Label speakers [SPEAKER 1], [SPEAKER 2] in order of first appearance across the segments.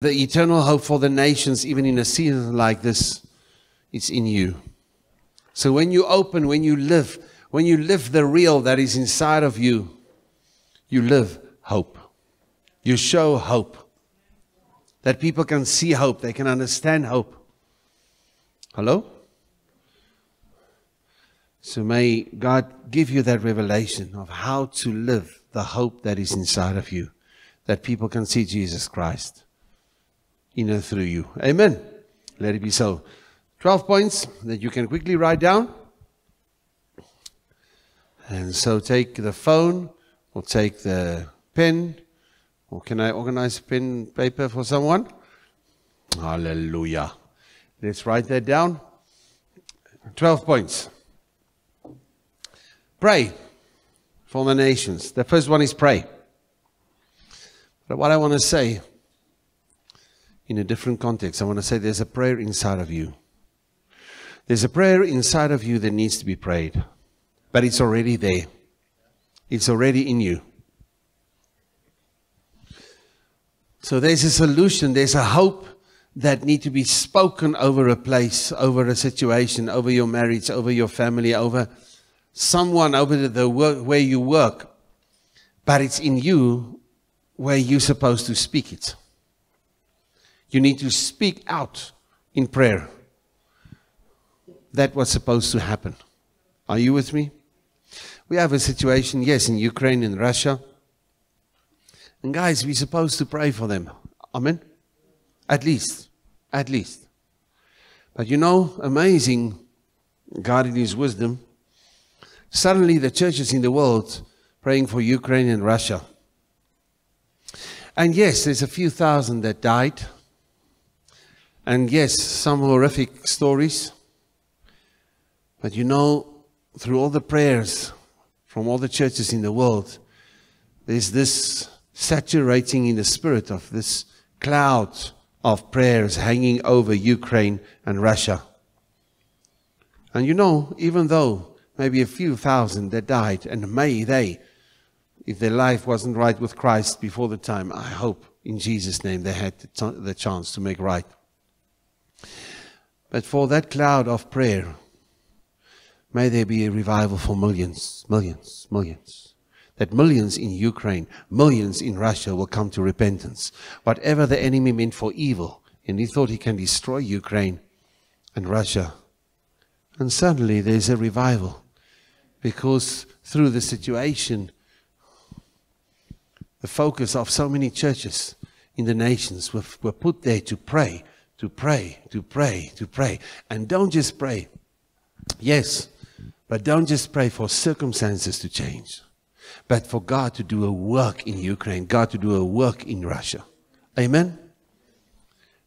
[SPEAKER 1] The eternal hope for the nations, even in a season like this, it's in you. So when you open, when you live, when you live the real that is inside of you, you live hope. You show hope. That people can see hope, they can understand hope. Hello? So may God give you that revelation of how to live the hope that is inside of you, that people can see Jesus Christ in and through you. Amen. Let it be so. 12 points that you can quickly write down. And so take the phone or take the pen. Or can I organize pen paper for someone? Hallelujah. Let's write that down. 12 points. Pray for the nations. The first one is pray. But what I want to say in a different context, I want to say there's a prayer inside of you. There's a prayer inside of you that needs to be prayed, but it's already there. It's already in you. So there's a solution, there's a hope that need to be spoken over a place, over a situation, over your marriage, over your family, over someone, over the work where you work. But it's in you where you're supposed to speak it. You need to speak out in prayer. That was supposed to happen. Are you with me? We have a situation, yes, in Ukraine and Russia. And guys, we're supposed to pray for them. Amen? At least. At least. But you know, amazing, God in His wisdom, suddenly the churches in the world praying for Ukraine and Russia. And yes, there's a few thousand that died. And yes, some horrific stories. But you know, through all the prayers from all the churches in the world, there's this saturating in the spirit of this cloud of prayers hanging over Ukraine and Russia. And you know, even though maybe a few thousand that died, and may they, if their life wasn't right with Christ before the time, I hope in Jesus' name they had the, chance to make right. But for that cloud of prayer, may there be a revival for millions, millions, millions that millions in Ukraine, millions in Russia will come to repentance. Whatever the enemy meant for evil, and he thought he can destroy Ukraine and Russia. And suddenly there's a revival because through the situation, the focus of so many churches in the nations were, were put there to pray, to pray, to pray, to pray. And don't just pray. Yes, but don't just pray for circumstances to change but for God to do a work in Ukraine, God to do a work in Russia. Amen?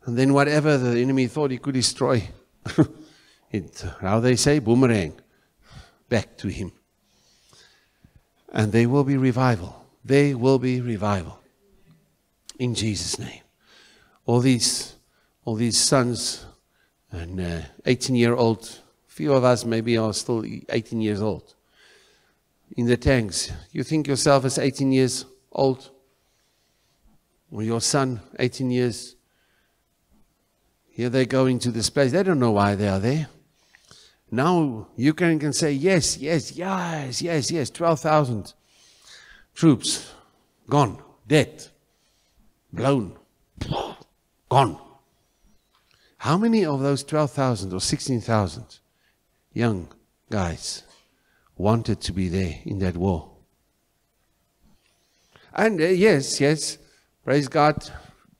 [SPEAKER 1] And then whatever the enemy thought he could destroy, it, how they say, boomerang, back to him. And there will be revival. There will be revival. In Jesus' name. All these, all these sons and uh, 18 year old, few of us maybe are still 18 years old in the tanks. You think yourself as 18 years old, or your son, 18 years. Here they go into this place. They don't know why they are there. Now Ukraine can say, yes, yes, yes, yes, yes, 12,000 troops gone, dead, blown, gone. How many of those 12,000 or 16,000 young guys wanted to be there in that war. And uh, yes, yes, praise God,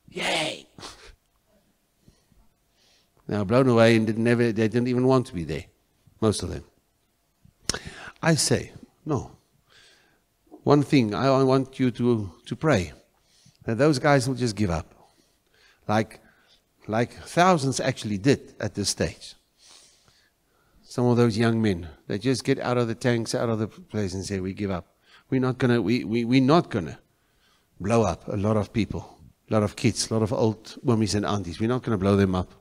[SPEAKER 1] yay! now blown away and didn't never, they didn't even want to be there, most of them. I say, no. One thing I want you to, to pray that those guys will just give up, like, like thousands actually did at this stage some of those young men. They just get out of the tanks, out of the place and say, we give up. We're not going to, we, we, we're not to blow up a lot of people, a lot of kids, a lot of old mummies and aunties. We're not going to blow them up.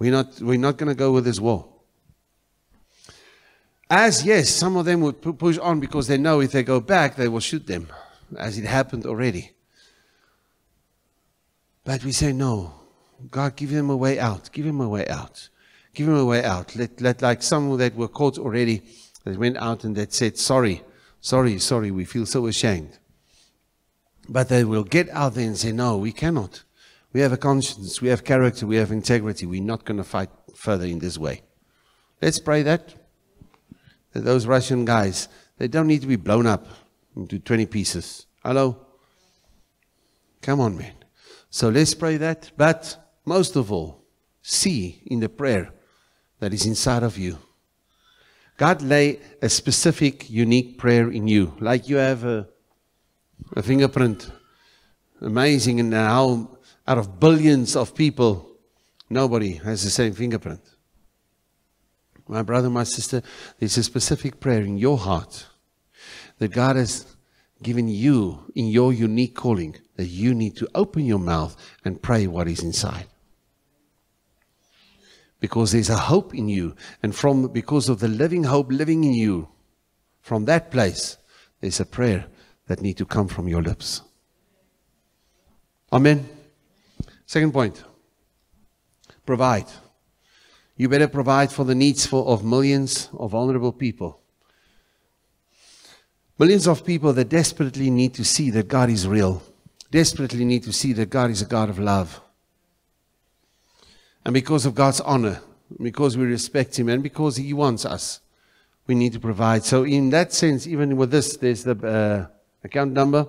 [SPEAKER 1] We're not, we're not going to go with this war. As yes, some of them would push on because they know if they go back, they will shoot them, as it happened already. But we say, no, God, give him a way out. Give him a way out. Give him a way out. Let, let like some that were caught already, that went out and that said, sorry, sorry, sorry, we feel so ashamed. But they will get out there and say, no, we cannot. We have a conscience, we have character, we have integrity. We're not going to fight further in this way. Let's pray that. that those Russian guys, they don't need to be blown up into 20 pieces. Hello? Come on, man. So let's pray that. But most of all, see in the prayer that is inside of you. God lay a specific, unique prayer in you, like you have a, a fingerprint. Amazing, and how out of billions of people, nobody has the same fingerprint. My brother, my sister, there's a specific prayer in your heart that God has given you in your unique calling that you need to open your mouth and pray what is inside. Because there's a hope in you, and from because of the living hope living in you, from that place, there's a prayer that need to come from your lips. Amen. Second point. Provide. You better provide for the needs for, of millions of vulnerable people. Millions of people that desperately need to see that God is real, desperately need to see that God is a God of love. And because of God's honor, because we respect Him, and because He wants us, we need to provide. So, in that sense, even with this, there's the uh, account number.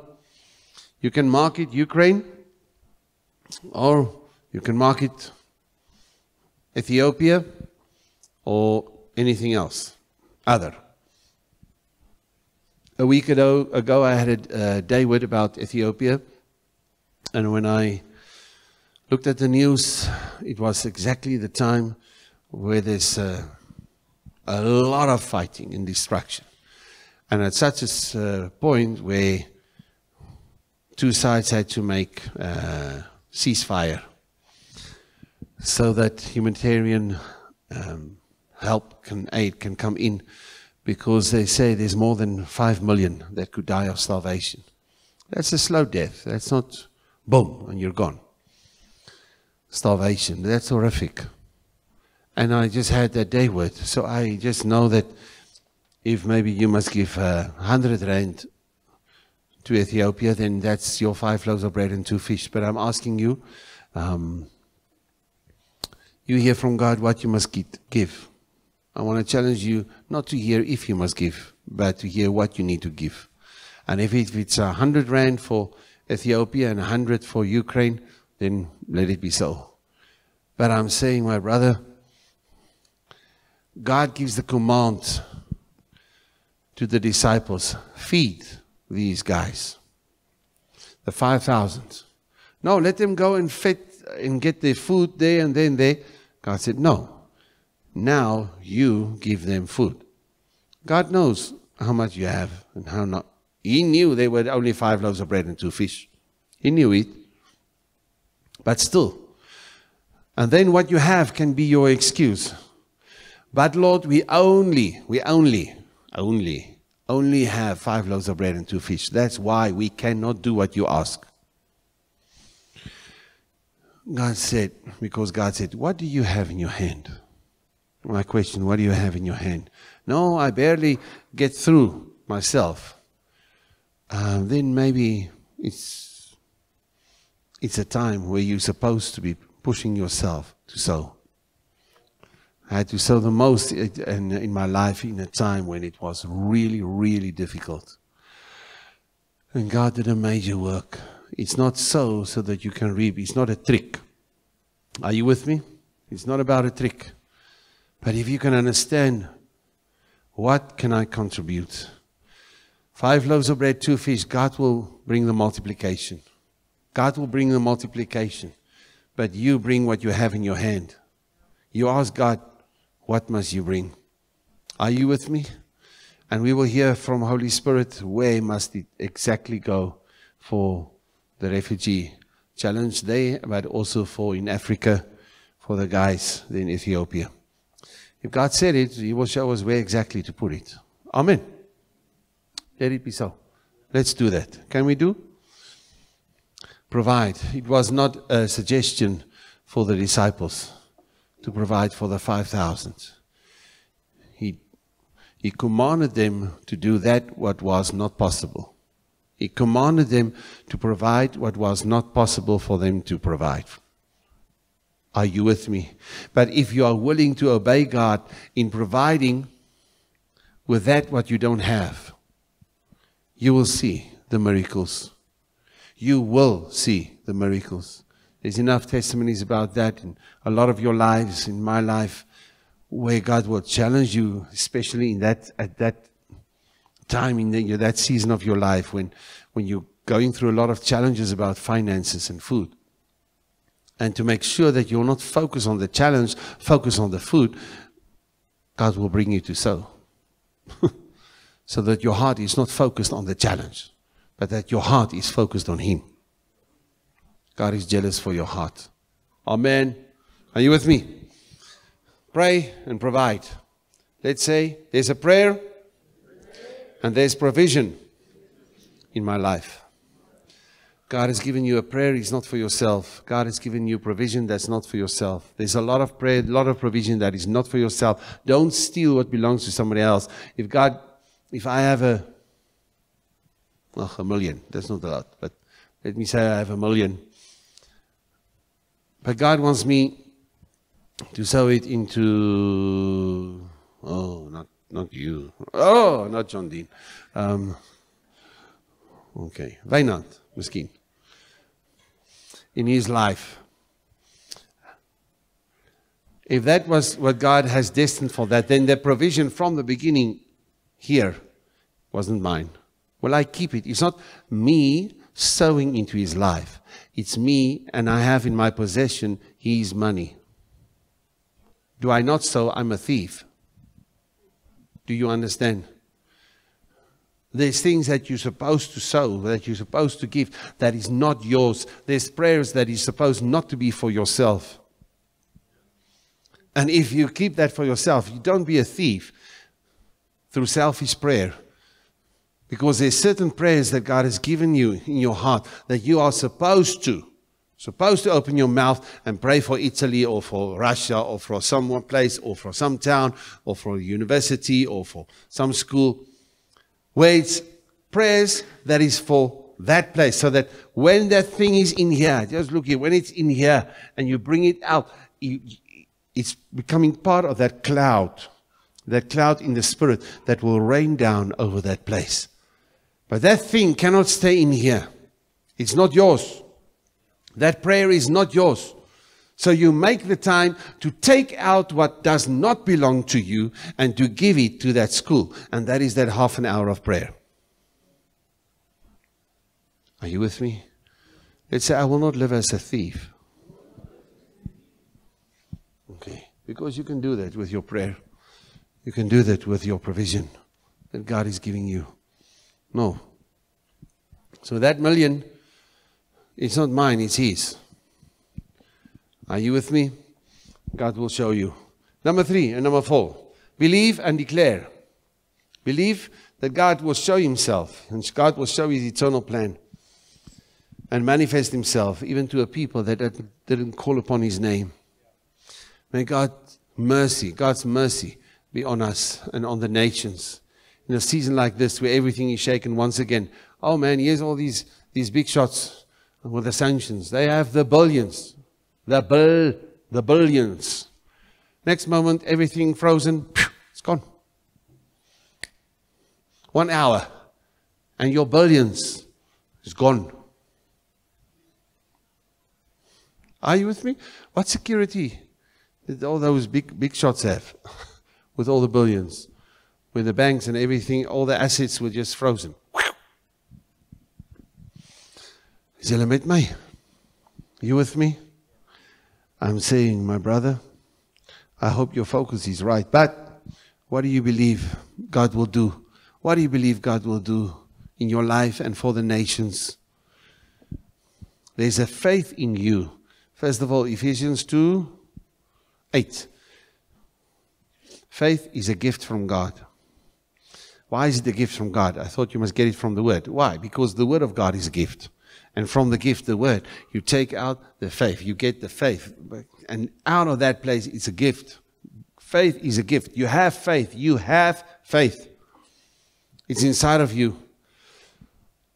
[SPEAKER 1] You can mark it Ukraine, or you can mark it Ethiopia, or anything else, other. A week ago, ago I had a uh, day with about Ethiopia, and when I looked at the news, it was exactly the time where there's uh, a lot of fighting and destruction. And at such a uh, point where two sides had to make uh, ceasefire so that humanitarian um, help can aid can come in because they say there's more than 5 million that could die of starvation. That's a slow death. That's not boom and you're gone. Starvation. That's horrific. And I just had that day with. So I just know that if maybe you must give uh, 100 rand to Ethiopia, then that's your five loaves of bread and two fish. But I'm asking you, um, you hear from God what you must give. I want to challenge you not to hear if you must give, but to hear what you need to give. And if, it's a hundred rand for Ethiopia and a hundred for Ukraine, then let it be so. But I'm saying, my brother, God gives the command to the disciples feed these guys, the 5,000. No, let them go and fit and get their food there and then there. God said, no. Now you give them food. God knows how much you have and how not. He knew they were only five loaves of bread and two fish. He knew it. But still. And then what you have can be your excuse. But Lord, we only, we only, only, only have five loaves of bread and two fish. That's why we cannot do what you ask. God said, because God said, What do you have in your hand? My question, what do you have in your hand? No, I barely get through myself. Uh, then maybe it's, it's a time where you're supposed to be pushing yourself to sow. I had to sow the most in, in my life in a time when it was really, really difficult. And God did a major work. It's not so so that you can reap. It's not a trick. Are you with me? It's not about a trick. But if you can understand, what can I contribute? Five loaves of bread, two fish, God will bring the multiplication. God will bring the multiplication. But you bring what you have in your hand. You ask God, what must you bring? Are you with me? And we will hear from Holy Spirit where must it exactly go for the refugee challenge there, but also for in Africa, for the guys in Ethiopia. If God said it, He will show us where exactly to put it. Amen. Let it be so. Let's do that. Can we do? Provide. It was not a suggestion for the disciples to provide for the 5,000. He, he commanded them to do that what was not possible. He commanded them to provide what was not possible for them to provide. Are you with me? But if you are willing to obey God in providing with that what you don't have, you will see the miracles. You will see the miracles. There's enough testimonies about that in a lot of your lives, in my life, where God will challenge you, especially in that at that time in the, that season of your life when, when you're going through a lot of challenges about finances and food. And to make sure that you're not focused on the challenge, focus on the food, God will bring you to sow. so that your heart is not focused on the challenge, but that your heart is focused on Him. God is jealous for your heart. Amen. Are you with me? Pray and provide. Let's say there's a prayer and there's provision in my life. God has given you a prayer, it's not for yourself. God has given you provision that's not for yourself. There's a lot of prayer, a lot of provision that is not for yourself. Don't steal what belongs to somebody else. If God, if I have a, well, a million, that's not a lot, but let me say I have a million. But God wants me to sow it into, oh, not not you. Oh, not John Dean. Um, okay, Wynand, miskien. In his life. If that was what God has destined for that, then the provision from the beginning here wasn't mine. Well, I keep it. It's not me sowing into his life. It's me, and I have in my possession his money. Do I not sow? I'm a thief. Do you understand? There's things that you're supposed to sow, that you're supposed to give, that is not yours. There's prayers that is supposed not to be for yourself. And if you keep that for yourself, you don't be a thief through selfish prayer. Because there's certain prayers that God has given you in your heart that you are supposed to Supposed to open your mouth and pray for Italy or for Russia or for some place or for some town or for a university or for some school where it's prayers that is for that place so that when that thing is in here, just look here, when it's in here and you bring it out, it's becoming part of that cloud, that cloud in the spirit that will rain down over that place. But that thing cannot stay in here. It's not yours. That prayer is not yours. So you make the time to take out what does not belong to you and to give it to that school. And that is that half an hour of prayer. Are you with me? Let's say, I will not live as a thief. Okay. Because you can do that with your prayer. You can do that with your provision that God is giving you. No. So that million it's not mine, it's His. Are you with me? God will show you. Number three and number four believe and declare. Believe that God will show Himself and God will show His eternal plan and manifest Himself even to a people that didn't call upon His name. May God's mercy, God's mercy be on us and on the nations. In a season like this where everything is shaken once again. Oh man, here's all these, these big shots with the sanctions. They have the billions, the bill, the billions. Next moment, everything frozen, it's gone. One hour, and your billions is gone. Are you with me? What security did all those big big shots have with all the billions? With the banks and everything, all the assets were just frozen. Is my? You with me? I'm saying, my brother, I hope your focus is right. But what do you believe God will do? What do you believe God will do in your life and for the nations? There's a faith in you. First of all, Ephesians 2 8. Faith is a gift from God. Why is it a gift from God? I thought you must get it from the Word. Why? Because the Word of God is a gift. And from the gift, the word, you take out the faith. You get the faith. And out of that place, it's a gift. Faith is a gift. You have faith. You have faith. It's inside of you.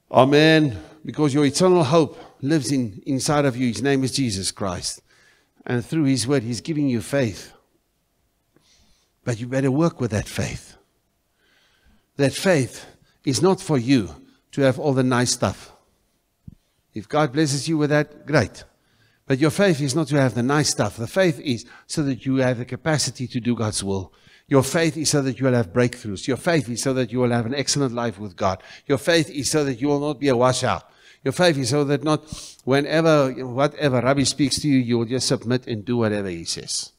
[SPEAKER 1] Amen. Because your eternal hope lives in, inside of you. His name is Jesus Christ. And through His word, He's giving you faith. But you better work with that faith. That faith is not for you to have all the nice stuff. If God blesses you with that, great. But your faith is not to have the nice stuff. The faith is so that you have the capacity to do God's will. Your faith is so that you will have breakthroughs. Your faith is so that you will have an excellent life with God. Your faith is so that you will not be a washout. Your faith is so that not whenever, whatever Rabbi speaks to you, you will just submit and do whatever he says.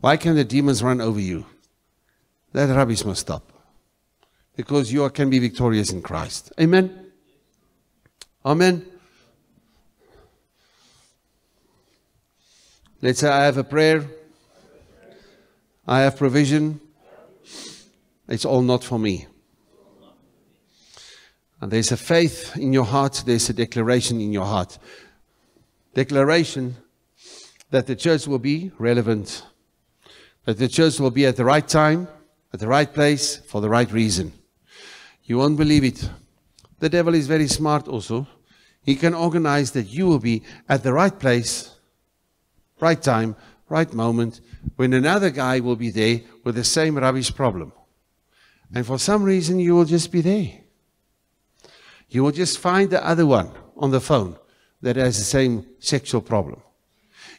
[SPEAKER 1] Why can the demons run over you? That rubbish must stop. Because you can be victorious in Christ. Amen. Amen. Let's say I have a prayer. I have provision. It's all not for me. And there's a faith in your heart, there's a declaration in your heart. Declaration that the church will be relevant, that the church will be at the right time, at the right place, for the right reason. You won't believe it. The devil is very smart also. He can organize that you will be at the right place, right time, right moment, when another guy will be there with the same rubbish problem. And for some reason, you will just be there. You will just find the other one on the phone that has the same sexual problem.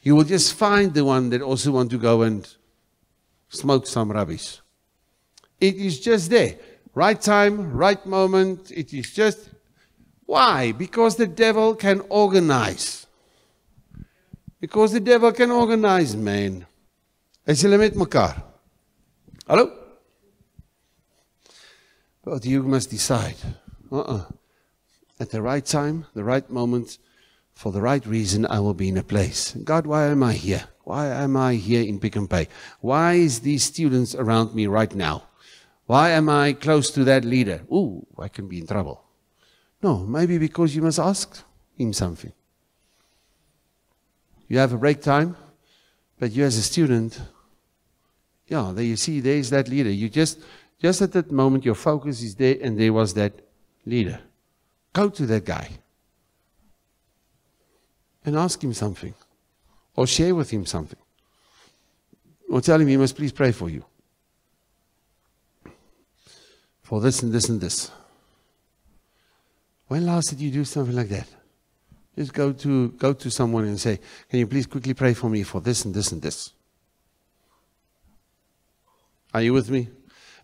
[SPEAKER 1] You will just find the one that also want to go and smoke some rubbish. It is just there. Right time, right moment. It is just. Why? Because the devil can organize. Because the devil can organize, man. Is julle met mekaar? Hallo? But you must decide. Uh-uh at the right time, the right moment, for the right reason, I will be in a place. God, why am I here? Why am I here in Pick n Pay? Why is these students around me right now? Why am I close to that leader? Ooh, I can be in trouble. No, maybe because you must ask him something. You have a break time, but you as a student, yeah, there you see, there's that leader. You just, just at that moment, your focus is there, and there was that leader. Go to that guy and ask him something or share with him something or tell him he must please pray for you for this and this and this. When last did you do something like that? Just go to go to someone and say, "Can you please quickly pray for me for this and this and this?" Are you with me?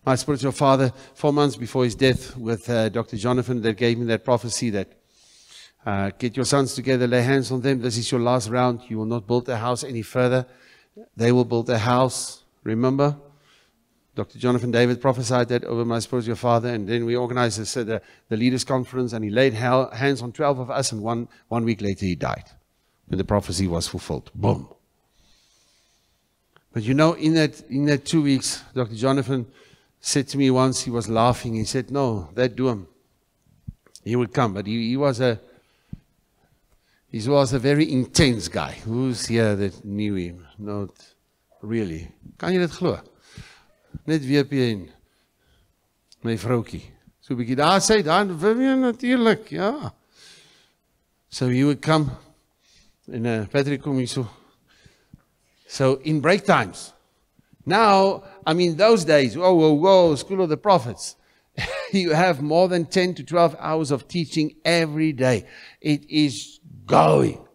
[SPEAKER 1] my spiritual father, four months before his death, with uh, Dr. Jonathan, that gave me that prophecy that uh, get your sons together, lay hands on them. This is your last round. You will not build a house any further. They will build a house. Remember? Dr. Jonathan David prophesied that over my spiritual father, and then we organized this, uh, the, the leaders' conference, and he laid hands on 12 of us, and one, one week later he died when the prophecy was fulfilled. Boom. But you know, in that, in that two weeks, Dr. Jonathan said to me once, he was laughing. He said, No, that do him. He would come. But he, he was a he was a very intense guy. Who's here that knew him? Not really. Kan jy dit glo? Net WP en my vroutjie. So 'n bietjie daar sê dan Vivian natuurlik, ja. So he would come in uh, Patrick kom hier so. In break times now, I mean, those days, whoa, whoa, whoa, School of the Prophets. you have more than 10 to 12 hours of teaching every day. It is going.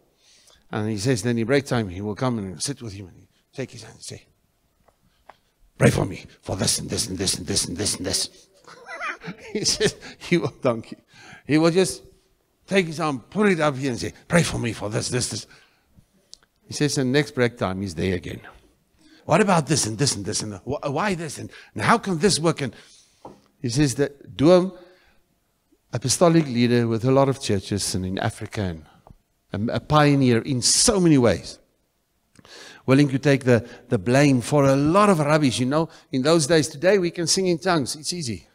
[SPEAKER 1] And he says, then in break time, he will come and sit with him and take his hand and say, Pray for me for this and this and this and this and this and this. he says, He will donkey. He will just take his arm, put it up here and say, Pray for me for this, this, this. He says, and next break time, he's there again. What about this and this and this and why this and, and how can this work? And he says that Duam, apostolic leader with a lot of churches and in Africa and a, a pioneer in so many ways willing to take the, the blame for a lot of rubbish. You know, in those days, today we can sing in tongues. It's easy.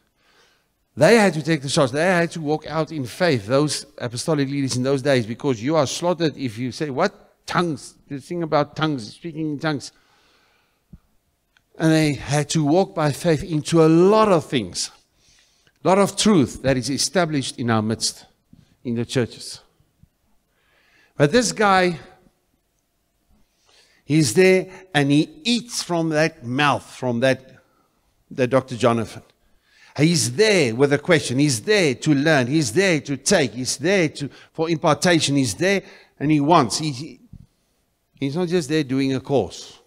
[SPEAKER 1] They had to take the shots. They had to walk out in faith, those apostolic leaders in those days, because you are slaughtered if you say, What? Tongues. The thing about tongues, speaking in tongues. And they had to walk by faith into a lot of things, a lot of truth that is established in our midst, in the churches. But this guy, he's there and he eats from that mouth, from that, that Dr. Jonathan. He's there with a question. He's there to learn. He's there to take. He's there to, for impartation. He's there and he wants. He, he's not just there doing a course.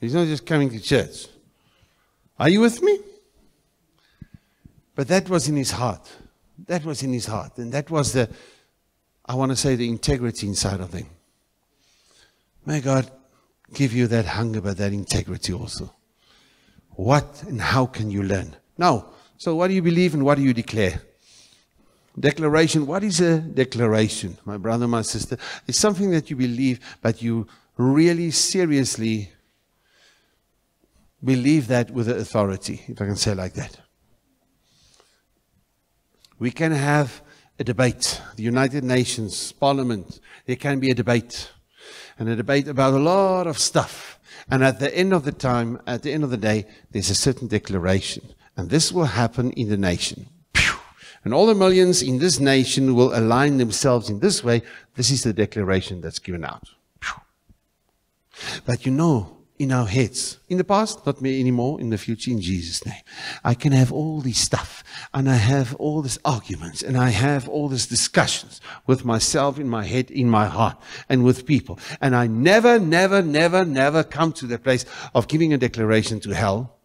[SPEAKER 1] He's not just coming to church. Are you with me? But that was in his heart. That was in his heart. And that was the, I want to say, the integrity inside of him. May God give you that hunger, but that integrity also. What and how can you learn? Now, so what do you believe and what do you declare? Declaration. What is a declaration, my brother, my sister? It's something that you believe, but you really seriously believe that with authority, if I can say like that. We can have a debate. The United Nations, Parliament, there can be a debate. And a debate about a lot of stuff. And at the end of the time, at the end of the day, there's a certain declaration. And this will happen in the nation. And all the millions in this nation will align themselves in this way. This is the declaration that's given out. But you know, in our heads. In the past, not me anymore, in the future, in Jesus' name. I can have all this stuff, and I have all these arguments, and I have all these discussions with myself in my head, in my heart, and with people. And I never, never, never, never come to the place of giving a declaration to hell,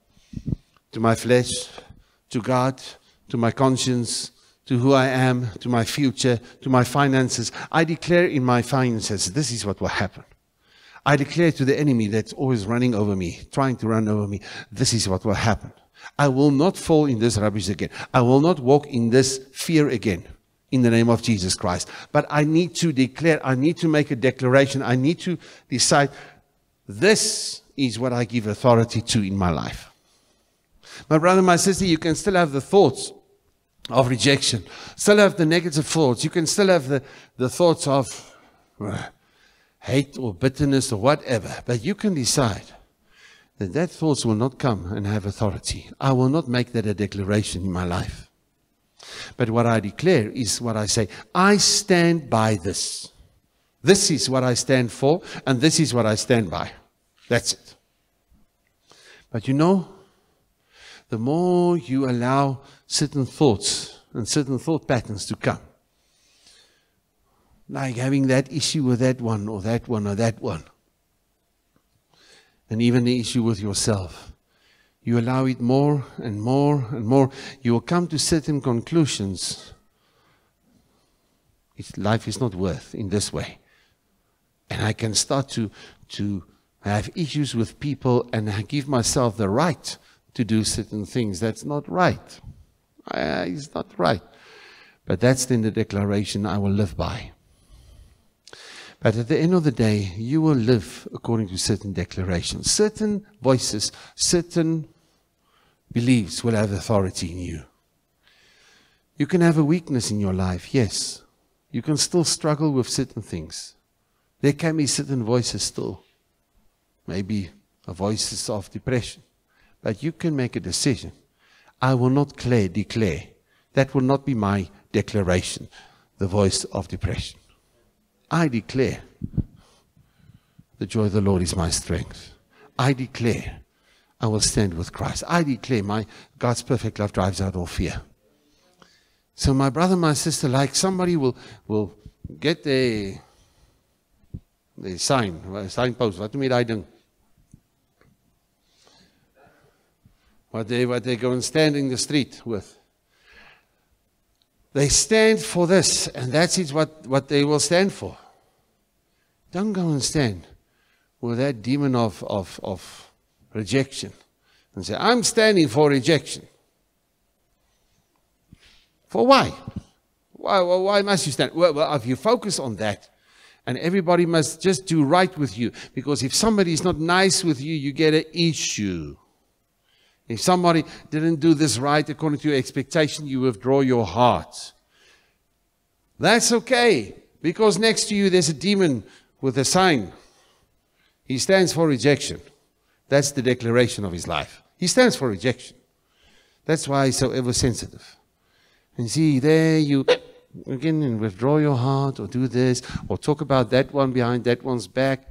[SPEAKER 1] to my flesh, to God, to my conscience, to who I am, to my future, to my finances. I declare in my finances, this is what will happen. I declare to the enemy that's always running over me, trying to run over me, this is what will happen. I will not fall in this rubbish again. I will not walk in this fear again in the name of Jesus Christ. But I need to declare, I need to make a declaration. I need to decide this is what I give authority to in my life. My brother, my sister, you can still have the thoughts of rejection, still have the negative thoughts. You can still have the, the thoughts of, uh, hate or bitterness or whatever, but you can decide that that thoughts will not come and have authority. I will not make that a declaration in my life. But what I declare is what I say. I stand by this. This is what I stand for, and this is what I stand by. That's it. But you know, the more you allow certain thoughts and certain thought patterns to come, like having that issue with that one or that one or that one. And even the issue with yourself. You allow it more and more and more. You will come to certain conclusions. It's, life is not worth in this way. And I can start to, to have issues with people and I give myself the right to do certain things. That's not right. It's not right. But that's then the declaration I will live by. But at the end of the day, you will live according to certain declarations. Certain voices, certain beliefs will have authority in you. You can have a weakness in your life, yes. You can still struggle with certain things. There can be certain voices still. Maybe a voices of depression. But you can make a decision. I will not declare, declare. That will not be my declaration, the voice of depression. I declare the joy of the Lord is my strength. I declare I will stand with Christ. I declare my God's perfect love drives out all fear. So my brother, my sister, like somebody will will get the the sign, uh, signpost. Wat noem jy daai ding? What they what they go and stand in the street with. They stand for this, and that's it what, what they will stand for. Don't go and stand with that demon of, of, of rejection and say, I'm standing for rejection. For why? Why, why must you stand? Well, well, if you focus on that, and everybody must just do right with you, because if somebody is not nice with you, you get an issue. If somebody didn't do this right according to your expectation, you withdraw your heart. That's okay, because next to you there's a demon with a sign. He stands for rejection. That's the declaration of his life. He stands for rejection. That's why he's so ever sensitive. And see, there you again and withdraw your heart or do this or talk about that one behind that one's back.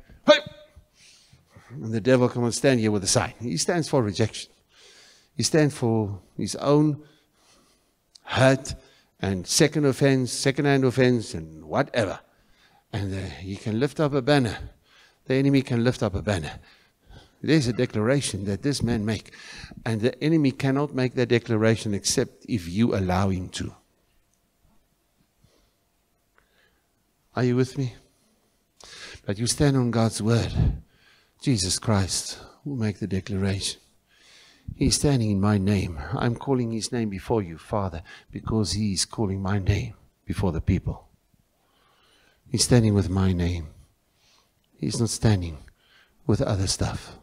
[SPEAKER 1] And the devil and stand here with a sign. He stands for rejection. He stands for his own hurt and second offense, second hand offense, and whatever. And uh, he can lift up a banner. The enemy can lift up a banner. There's a declaration that this man make. And the enemy cannot make that declaration except if you allow him to. Are you with me? But you stand on God's word. Jesus Christ will make the declaration. He's standing in my name. I'm calling his name before you, Father, because he's calling my name before the people. He's standing with my name. He's not standing with other stuff.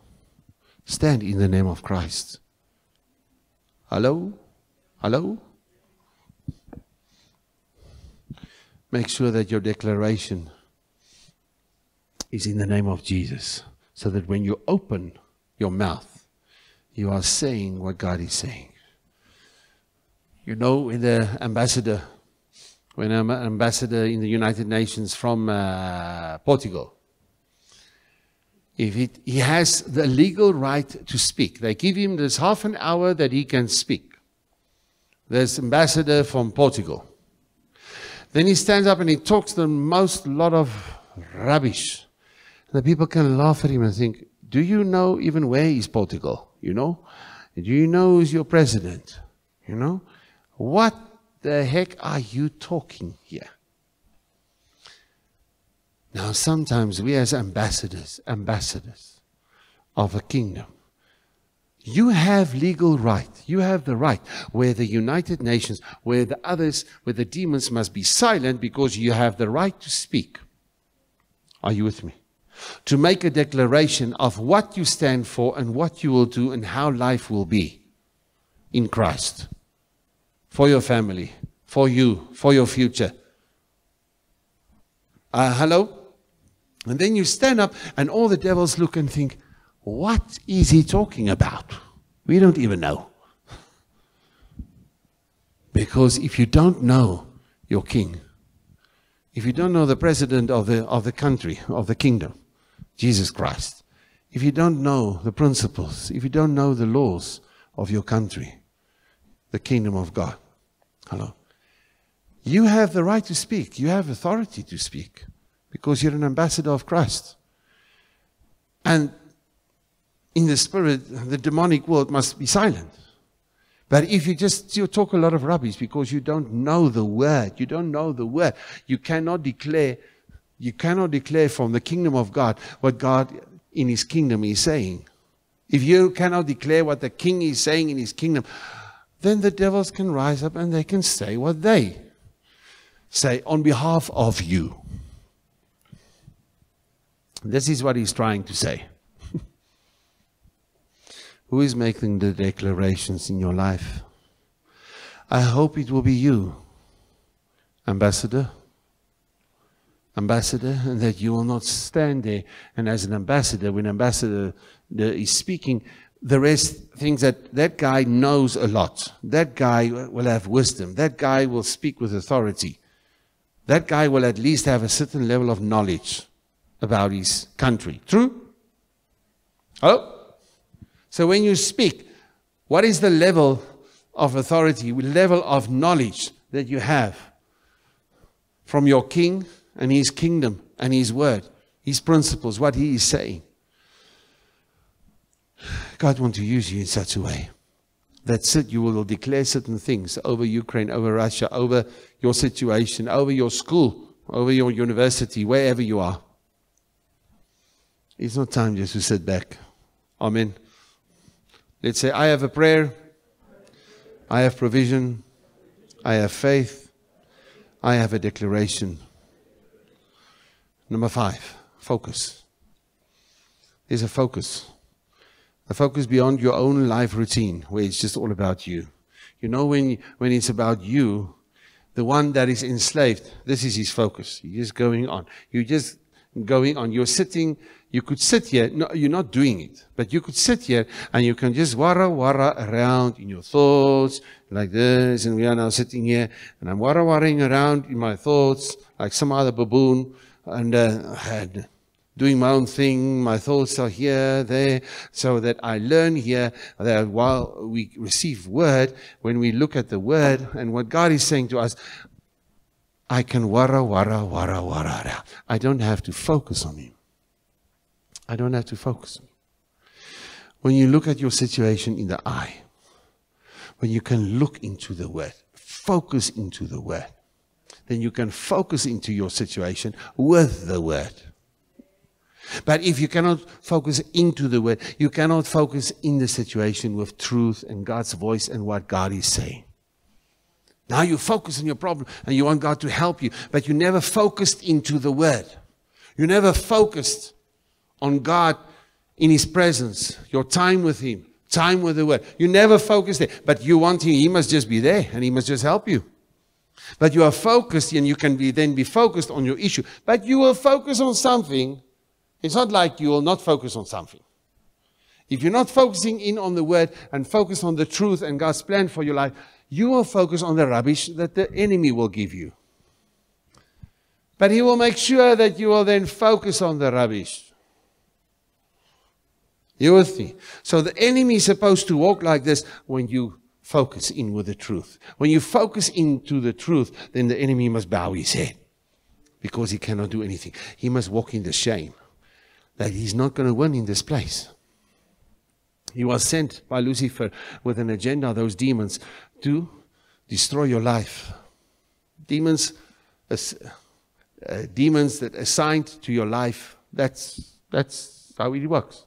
[SPEAKER 1] Stand in the name of Christ. Hello? Hello? Make sure that your declaration is in the name of Jesus, so that when you open your mouth, you are saying what God is saying. You know, in the ambassador, when I'm an ambassador in the United Nations from uh, Portugal, if it, he has the legal right to speak, they give him this half an hour that he can speak. There's ambassador from Portugal. Then he stands up and he talks the most lot of rubbish. The people can laugh at him and think, do you know even where is Portugal? You know? Do you know who's your president? You know? What the heck are you talking here? Now, sometimes we as ambassadors, ambassadors of a kingdom, you have legal right. You have the right where the United Nations, where the others, where the demons must be silent because you have the right to speak. Are you with me? To make a declaration of what you stand for and what you will do and how life will be in Christ. For your family, for you, for your future. Uh, hello? And then you stand up and all the devils look and think, what is he talking about? We don't even know. Because if you don't know your king, if you don't know the president of the, of the country, of the kingdom, Jesus Christ, if you don't know the principles, if you don't know the laws of your country, the kingdom of God, hello, you have the right to speak. You have authority to speak because you're an ambassador of Christ. And in the spirit, the demonic world must be silent. But if you just you talk a lot of rubbish because you don't know the word, you don't know the word, you cannot declare, you cannot declare from the kingdom of God what God in his kingdom is saying. If you cannot declare what the king is saying in his kingdom, then the devils can rise up and they can say what they say on behalf of you. This is what he's trying to say. Who is making the declarations in your life? I hope it will be you, ambassador. Ambassador, and that you will not stand there and as an ambassador, when ambassador uh, is speaking, the rest thinks that that guy knows a lot. That guy will have wisdom. That guy will speak with authority. That guy will at least have a certain level of knowledge about his country. True? Oh? So when you speak, what is the level of authority, level of knowledge that you have from your king and his kingdom and his word, his principles, what he is saying? God wants to use you in such a way. That's it. You will declare certain things over Ukraine, over Russia, over your situation, over your school, over your university, wherever you are. It's not time just to sit back. Amen. Let's say, I have a prayer, I have provision, I have faith, I have a declaration. Number five, focus. There's a focus. A focus beyond your own life routine, where it's just all about you. You know, when, when it's about you, the one that is enslaved, this is his focus. You're just going on. You're just going on. You're sitting, you could sit here, no, you're not doing it, but you could sit here and you can just wara wara around in your thoughts like this. And we are now sitting here and I'm wara warring around in my thoughts like some other baboon and, uh, and doing my own thing. My thoughts are here, there, so that I learn here that while we receive word, when we look at the word and what God is saying to us, I can wara, wara, wara, wara. I don't have to focus on Him. I don't have to focus on. When you look at your situation in the eye, when you can look into the Word, focus into the Word, then you can focus into your situation with the Word. But if you cannot focus into the word, you cannot focus in the situation with truth and God's voice and what God is saying. Now you focus on your problem and you want God to help you, but you never focused into the word. You never focused on God in His presence, your time with Him, time with the word. You never focused there, but you want Him, He must just be there and He must just help you. But you are focused and you can be, then be focused on your issue, but you will focus on something it's not like you will not focus on something. If you're not focusing in on the word and focus on the truth and God's plan for your life, you will focus on the rubbish that the enemy will give you. But he will make sure that you will then focus on the rubbish. You with me? So the enemy is supposed to walk like this when you focus in with the truth. When you focus into the truth, then the enemy must bow his head because he cannot do anything. He must walk in the shame that he's not going to win in this place. He was sent by Lucifer with an agenda, those demons, to destroy your life. Demons, uh, demons that assigned to your life, that's, that's how it works.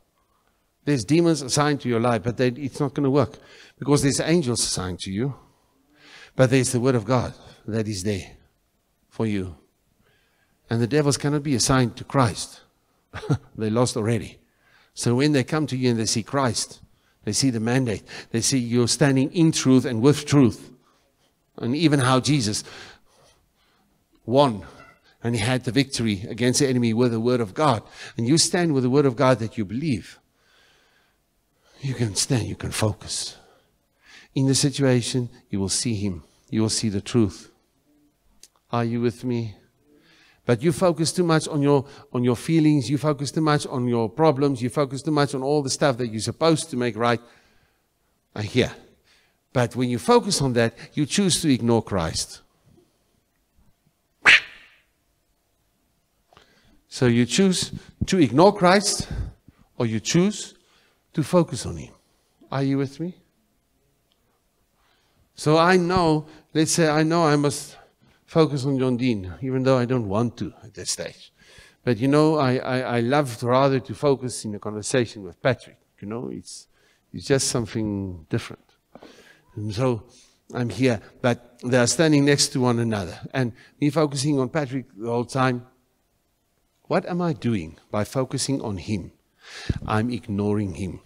[SPEAKER 1] There's demons assigned to your life, but they, it's not going to work because there's angels assigned to you. But there's the Word of God that is there for you. And the devils cannot be assigned to Christ. they lost already. So when they come to you and they see Christ, they see the mandate, they see you're standing in truth and with truth. And even how Jesus won and he had the victory against the enemy with the word of God. And you stand with the word of God that you believe. You can stand, you can focus. In the situation, you will see him. You will see the truth. Are you with me? But you focus too much on your, on your feelings, you focus too much on your problems, you focus too much on all the stuff that you're supposed to make right. I hear. But when you focus on that, you choose to ignore Christ. So you choose to ignore Christ or you choose to focus on Him. Are you with me? So I know, let's say I know I must focus on John Dean, even though I don't want to at this stage. But you know, I, I, I love rather to focus in a conversation with Patrick. You know, it's, it's just something different. And so I'm here, but they are standing next to one another. And me focusing on Patrick the whole time, what am I doing by focusing on him? I'm ignoring him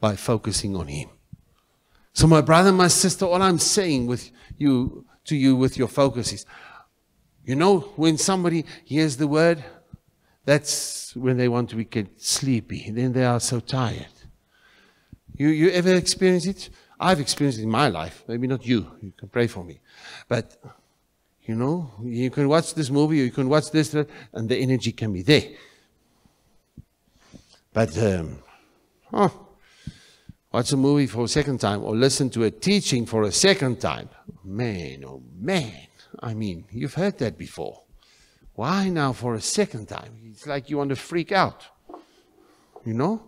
[SPEAKER 1] by focusing on him. So, my brother, my sister, all I'm saying with you, to you with your focus is you know, when somebody hears the word, that's when they want to get sleepy. Then they are so tired. You, you ever experience it? I've experienced it in my life. Maybe not you. You can pray for me. But, you know, you can watch this movie you can watch this, and the energy can be there. But, um, watch a movie for a second time or listen to a teaching for a second time. Man, oh man. I mean, you've heard that before. Why now for a second time? It's like you want to freak out. You know?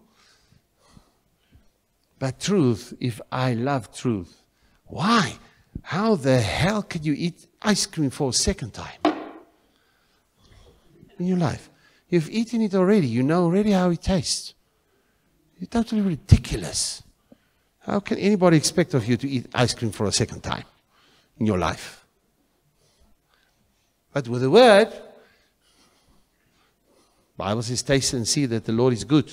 [SPEAKER 1] But truth, if I love truth, why? How the hell could you eat ice cream for a second time in your life? You've eaten it already. You know already how it tastes. It's totally ridiculous. How can anybody expect of you to eat ice cream for a second time in your life? But with the word, Bible says, taste and see that the Lord is good.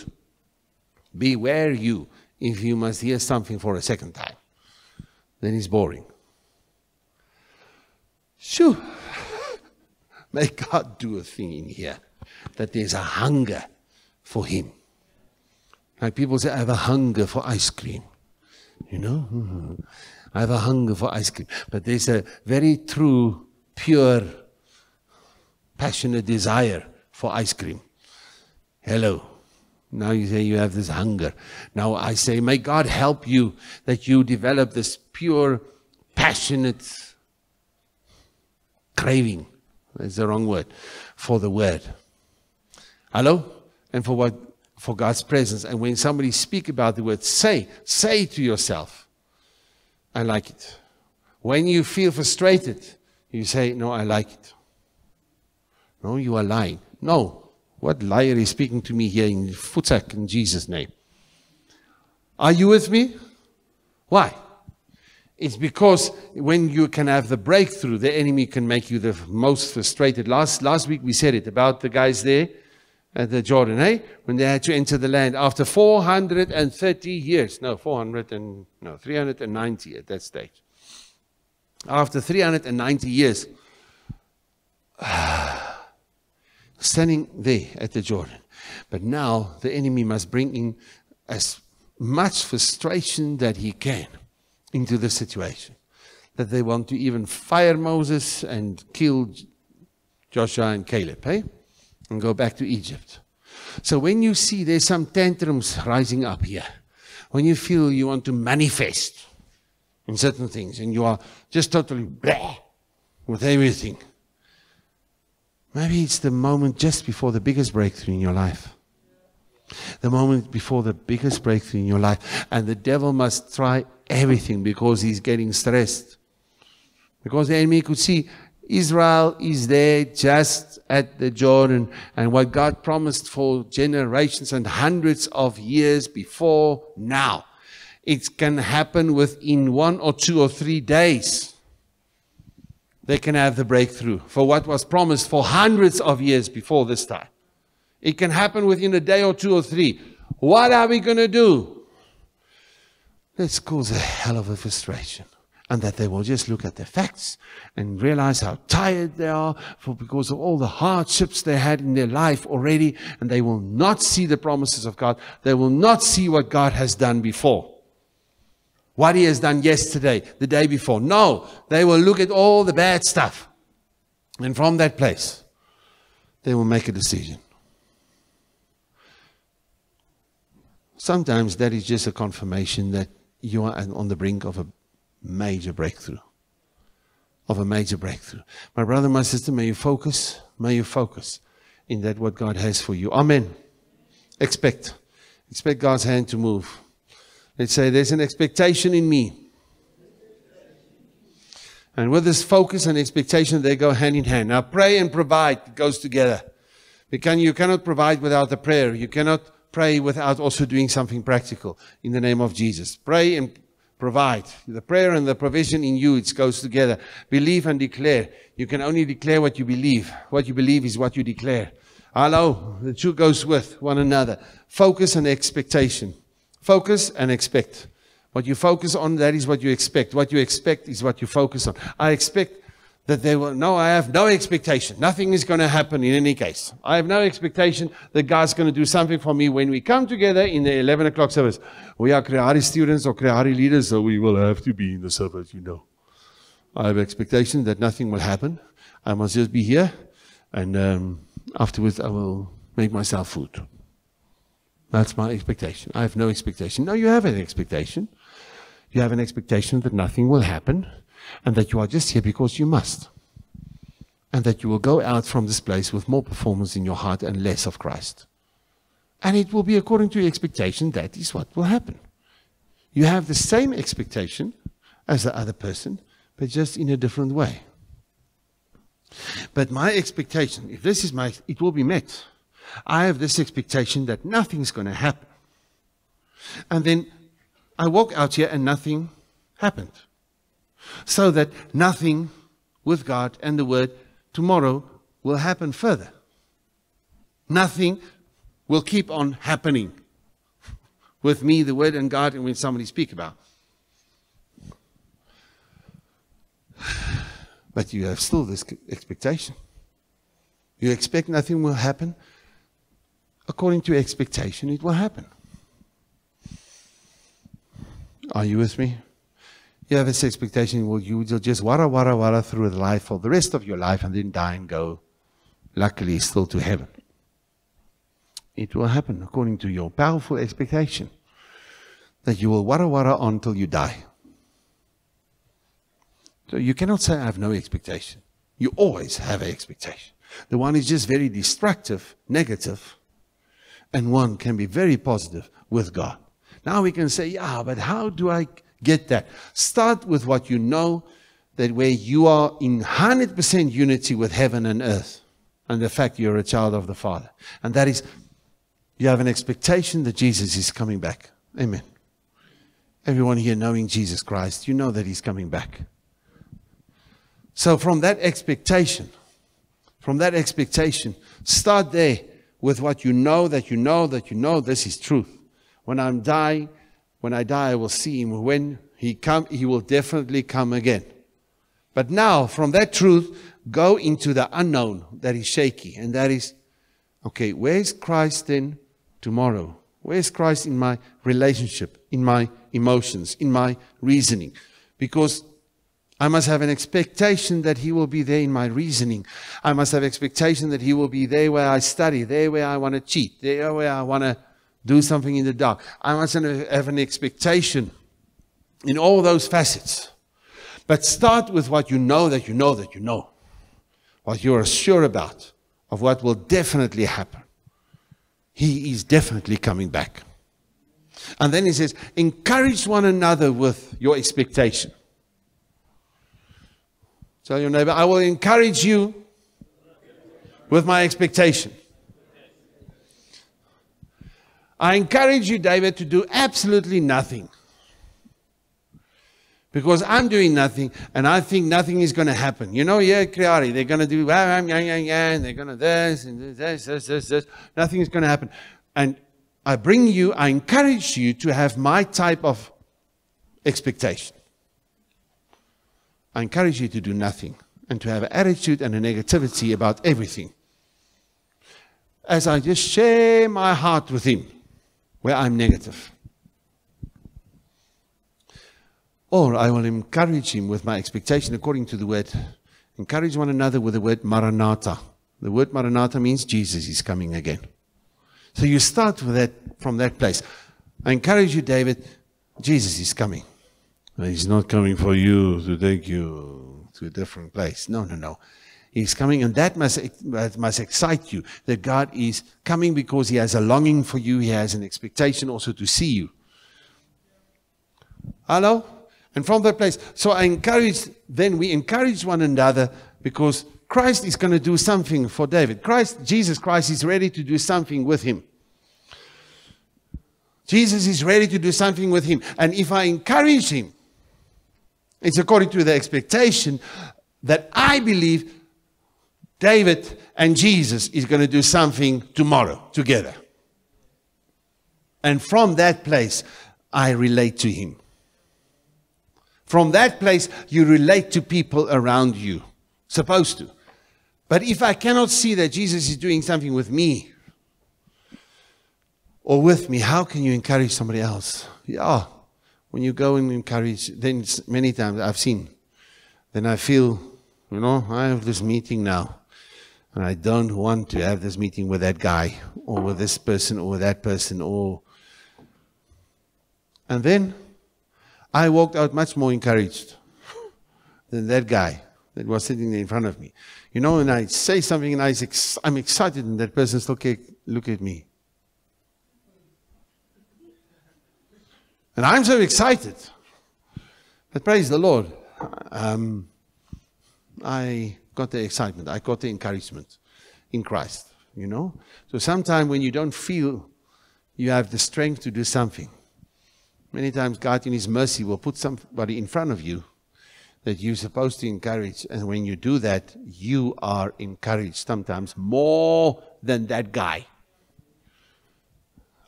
[SPEAKER 1] Beware you if you must hear something for a second time. Then it's boring. Shoo! May God do a thing in here that there's a hunger for Him. Like people say, I have a hunger for ice cream. You know? I have a hunger for ice cream. But there's a very true, pure, passionate desire for ice cream. Hello. Now you say you have this hunger. Now I say, may God help you that you develop this pure, passionate craving. That's the wrong word. For the word. Hello? And for what? For God's presence. And when somebody speak about the word, say, say to yourself, I like it. When you feel frustrated, you say, no, I like it. No, you are lying. No, what liar is speaking to me here in Futsak in Jesus' name? Are you with me? Why? It's because when you can have the breakthrough, the enemy can make you the most frustrated. Last, last week we said it about the guys there at the Jordan, eh? When they had to enter the land after 430 years. No, 400 and, no, 390 at that stage. After 390 years. standing there at the Jordan. But now the enemy must bring in as much frustration that he can into the situation. That they want to even fire Moses and kill Joshua and Caleb, eh? And go back to Egypt. So when you see there's some tantrums rising up here, when you feel you want to manifest in certain things and you are just totally blah with everything, Maybe it's the moment just before the biggest breakthrough in your life. The moment before the biggest breakthrough in your life. And the devil must try everything because he's getting stressed. Because the enemy could see Israel is there just at the Jordan. And what God promised for generations and hundreds of years before now. It can happen within one or two or three days they can have the breakthrough for what was promised for hundreds of years before this time. It can happen within a day or two or three. What are we going to do? Let's cause a hell of a frustration. And that they will just look at the facts and realize how tired they are for because of all the hardships they had in their life already. And they will not see the promises of God. They will not see what God has done before what he has done yesterday, the day before. No, they will look at all the bad stuff. And from that place, they will make a decision. Sometimes that is just a confirmation that you are on the brink of a major breakthrough. Of a major breakthrough. My brother, my sister, may you focus, may you focus in that what God has for you. Amen. Expect. Expect God's hand to move. Let's say there's an expectation in me. And with this focus and expectation, they go hand in hand. Now, pray and provide goes together. Because you cannot provide without the prayer. You cannot pray without also doing something practical in the name of Jesus. Pray and provide. The prayer and the provision in you, it goes together. Believe and declare. You can only declare what you believe. What you believe is what you declare. Hello. The two goes with one another. Focus and expectation. Focus and expect. What you focus on, that is what you expect. What you expect is what you focus on. I expect that they will, no, I have no expectation. Nothing is going to happen in any case. I have no expectation that God's going to do something for me when we come together in the 11 o'clock service. We are Creari students or Creari leaders, so we will have to be in the service, you know. I have expectation that nothing will happen. I must just be here, and um, afterwards I will make myself food. That's my expectation. I have no expectation. No, you have an expectation. You have an expectation that nothing will happen and that you are just here because you must. And that you will go out from this place with more performance in your heart and less of Christ. And it will be according to your expectation, that is what will happen. You have the same expectation as the other person, but just in a different way. But my expectation, if this is my, it will be met. I have this expectation that nothing's going to happen. And then I walk out here and nothing happened. So that nothing with God and the Word tomorrow will happen further. Nothing will keep on happening with me, the Word and God, and when somebody speak about. But you have still this expectation. You expect nothing will happen. According to expectation, it will happen. Are you with me? You have this expectation, well, you will just wara wara wara through life for the rest of your life and then die and go, luckily, still to heaven. It will happen according to your powerful expectation that you will wara wara until you die. So you cannot say, I have no expectation. You always have an expectation. The one is just very destructive, negative, and one can be very positive with God. Now we can say, yeah, but how do I get that? Start with what you know that where you are in 100% unity with heaven and earth and the fact you're a child of the Father. And that is, you have an expectation that Jesus is coming back. Amen. Everyone here knowing Jesus Christ, you know that he's coming back. So from that expectation, from that expectation, start there with what you know that you know that you know this is truth. When I'm dying, when I die, I will see him. When he come, he will definitely come again. But now, from that truth, go into the unknown that is shaky, and that is, okay, where's Christ then tomorrow? Where's Christ in my relationship, in my emotions, in my reasoning? Because I must have an expectation that He will be there in my reasoning. I must have expectation that He will be there where I study, there where I want to cheat, there where I want to do something in the dark. I must have an expectation in all those facets. But start with what you know that you know that you know, what you are sure about, of what will definitely happen. He is definitely coming back. And then he says, encourage one another with your expectation. Tell your neighbor, I will encourage you with my expectation. I encourage you, David, to do absolutely nothing. Because I'm doing nothing and I think nothing is going to happen. You know, yeah, Kriari, they're going to do, and they're going to this and this, this, this, this. Nothing is going to happen. And I bring you, I encourage you to have my type of expectation. I encourage you to do nothing and to have an attitude and a negativity about everything. As I just share my heart with Him, where I'm negative. Or I will encourage Him with my expectation according to the word. Encourage one another with the word Maranatha. The word Maranatha means Jesus is coming again. So you start with that from that place. I encourage you, David, Jesus is coming. He's not coming for you to take you to a different place. No, no, no. He's coming, and that must, must excite you that God is coming because He has a longing for you. He has an expectation also to see you. Hello? And from that place, so I encourage, then we encourage one another because Christ is going to do something for David. Christ, Jesus Christ is ready to do something with him. Jesus is ready to do something with him. And if I encourage him, it's according to the expectation that I believe David and Jesus is going to do something tomorrow together. And from that place, I relate to him. From that place, you relate to people around you. Supposed to. But if I cannot see that Jesus is doing something with me or with me, how can you encourage somebody else? Yeah, when you go and encourage, then many times I've seen, then I feel, you know, I have this meeting now. And I don't want to have this meeting with that guy or with this person or that person or. And then I walked out much more encouraged than that guy that was sitting there in front of me. You know, and I say something and I, I'm excited and that person still look at me. And I'm so excited. But praise the Lord. Um, I got the excitement. I got the encouragement in Christ, you know. So sometimes when you don't feel you have the strength to do something, many times God in His mercy will put somebody in front of you that you're supposed to encourage. And when you do that, you are encouraged sometimes more than that guy.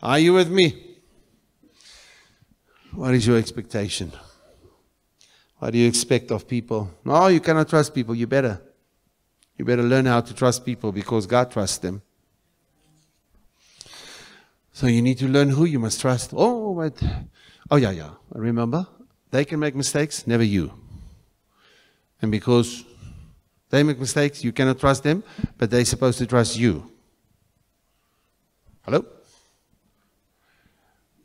[SPEAKER 1] Are you with me? What is your expectation? What do you expect of people? No, you cannot trust people. You better. You better learn how to trust people because God trusts them. So you need to learn who you must trust. Oh, but, oh yeah, yeah. Remember, they can make mistakes, never you. And because they make mistakes, you cannot trust them, but they're supposed to trust you. Hello?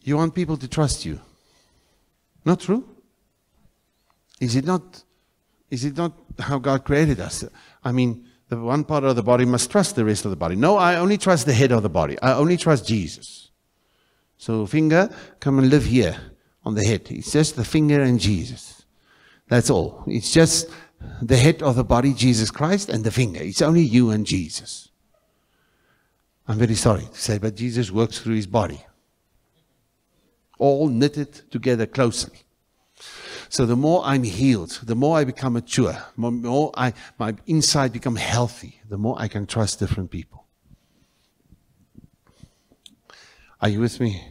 [SPEAKER 1] You want people to trust you. Not true? Is it not is it not how God created us? I mean, the one part of the body must trust the rest of the body. No, I only trust the head of the body. I only trust Jesus. So, finger, come and live here on the head. It's just the finger and Jesus. That's all. It's just the head of the body, Jesus Christ, and the finger. It's only you and Jesus. I'm very sorry to say, but Jesus works through his body. All knitted together closely. So the more I'm healed, the more I become mature, the more I, my inside become healthy, the more I can trust different people. Are you with me?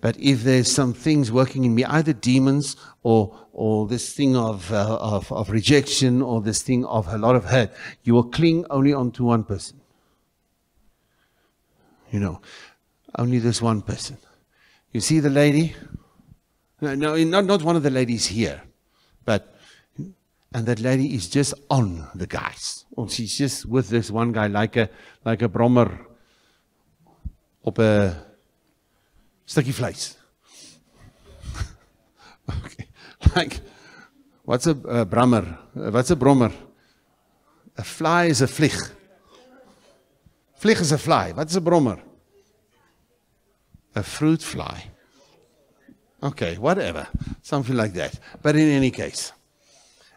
[SPEAKER 1] But if there's some things working in me, either demons or, or this thing of, uh, of, of rejection or this thing of a lot of hurt, you will cling only onto one person. You know, only this one person. You see the lady? No, not, not one of the ladies here, but, and that lady is just on the guys. Or she's just with this one guy like a, like a brommer op 'n stukkie vleis. okay. Like what's a, a brommer? What's a brommer? A fly is a vlieg. Vlieg is a fly. Wat is 'n brommer? A fruit fly. Okay, whatever. Something like that. But in any case.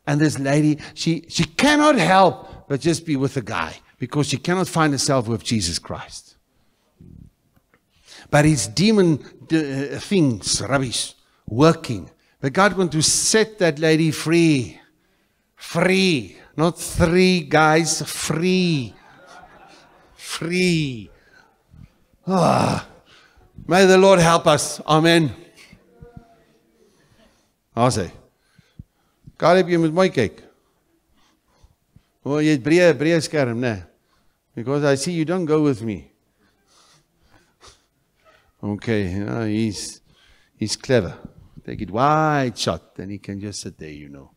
[SPEAKER 1] And this lady, she, she cannot help but just be with a guy because she cannot find herself with Jesus Christ. But it's demon uh, things, rubbish, working. But God wants to set that lady free. Free. Not three guys, free. Free. Ah. May the Lord help us. Amen. Daar sê. Caleb jy moet mooi kyk. O, jy het breë breë skerm, né? Because I see you don't go with me. Okay, know, he's he's clever. Take it wide shot, then he can just sit there, you know.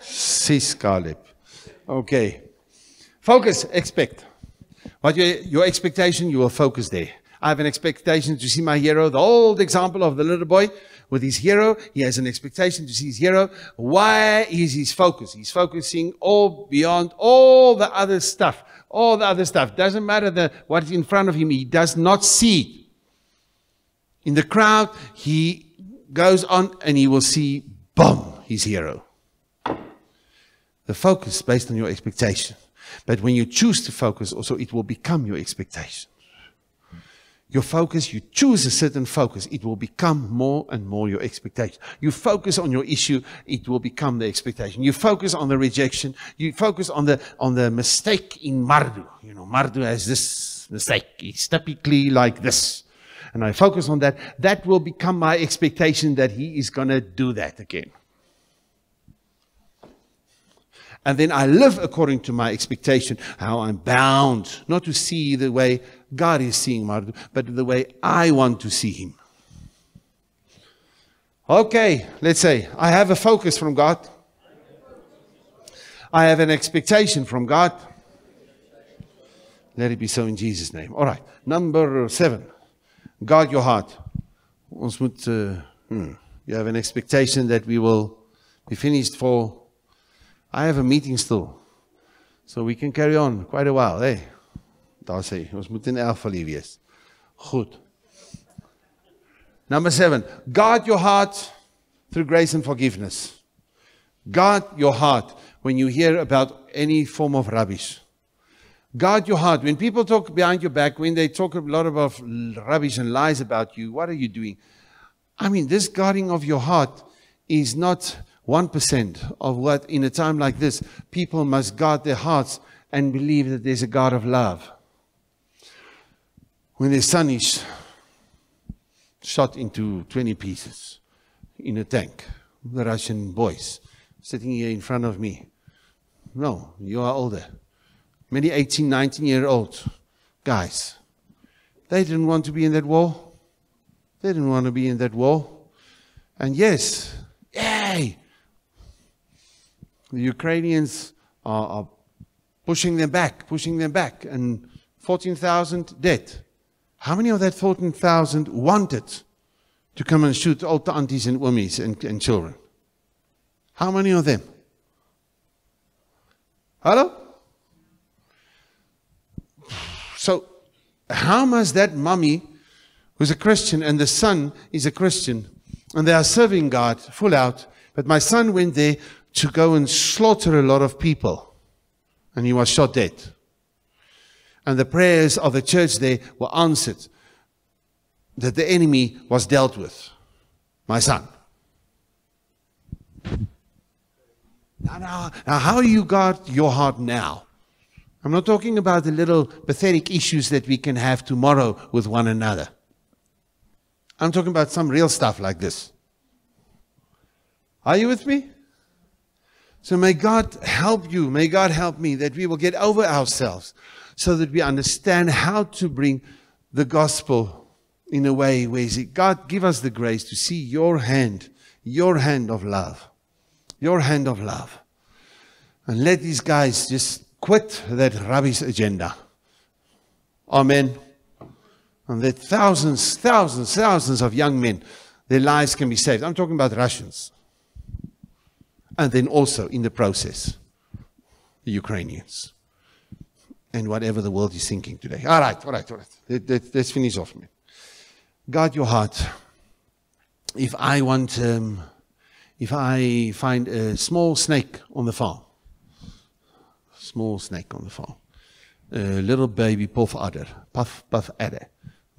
[SPEAKER 1] Sis Caleb. Okay. Focus, expect. What your, your expectation, you will focus there. I have an expectation to see my hero, the old example of the little boy with his hero. He has an expectation to see his hero. Why is his focus? He's focusing all beyond all the other stuff. All the other stuff. Doesn't matter the, what's in front of him. He does not see. In the crowd, he goes on and he will see, boom, his hero. The focus based on your expectation. But when you choose to focus, also it will become your expectation your focus, you choose a certain focus, it will become more and more your expectation. You focus on your issue, it will become the expectation. You focus on the rejection, you focus on the on the mistake in Mardu. You know, Mardu has this mistake. He's typically like this. And I focus on that. That will become my expectation that he is going to do that again. And then I live according to my expectation, how I'm bound not to see the way God is seeing but the way I want to see him. Okay, let's say I have a focus from God. I have an expectation from God. Let it be so in Jesus' name. All right, number seven. Guard your heart. Uh, hmm, you have an expectation that we will be finished for I have a meeting still. So we can carry on quite a while, hey. Daar sê, ons moet in 11 verlief wees. Goed. Number 7, guard your heart through grace and forgiveness. Guard your heart when you hear about any form of rubbish. Guard your heart. When people talk behind your back, when they talk a lot about rubbish and lies about you, what are you doing? I mean, this guarding of your heart is not 1% of what, in a time like this, people must guard their hearts and believe that there's a God of love. When their son is shot into 20 pieces, in a tank. The Russian boys sitting here in front of me. No, you are older. Many 18, 19 year old guys. They didn't want to be in that war. They didn't want to be in that war. And yes, yay! The Ukrainians are, are pushing them back, pushing them back, and 14,000 dead. How many of that 14,000 wanted to come and shoot all the aunties and wummies and, and children? How many of them? Hello? So, how must that mummy, who's a Christian, and the son is a Christian, and they are serving God full out, but my son went there to go and slaughter a lot of people, and he was shot dead. And the prayers of the church there were answered, that the enemy was dealt with. My son. Now, now, now, how you got your heart now? I'm not talking about the little pathetic issues that we can have tomorrow with one another. I'm talking about some real stuff like this. Are you with me? So may God help you. May God help me that we will get over ourselves so that we understand how to bring the gospel in a way where God give us the grace to see your hand, your hand of love your hand of love. And let these guys just quit that rubbish agenda. Amen. And that thousands, thousands, thousands of young men, their lives can be saved. I'm talking about Russians. And then also, in the process, the Ukrainians. And whatever the world is thinking today. All right, all right, all right. Let, let, let's finish off, man. Guard your heart. If I want. Um, if I find a small snake on the farm, small snake on the farm, a little baby puff adder, puff puff adder,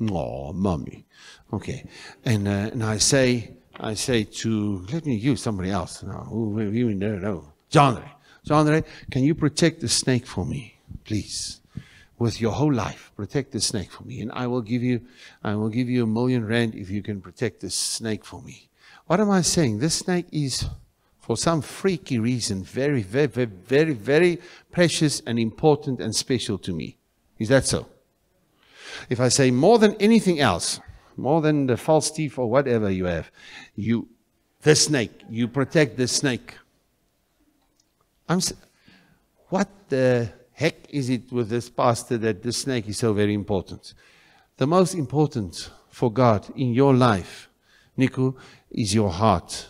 [SPEAKER 1] oh, mommy, okay, and uh, and I say I say to let me use somebody else now, you know, no, John, John, can you protect the snake for me, please? with your whole life. Protect the snake for me. And I will give you, I will give you a million rand if you can protect this snake for me. What am I saying? This snake is, for some freaky reason, very, very, very, very, very precious and important and special to me. Is that so? If I say more than anything else, more than the false teeth or whatever you have, you, the snake, you protect the snake. I'm, what the heck is it with this pastor that the snake is so very important? The most important for God in your life, Nico, is your heart.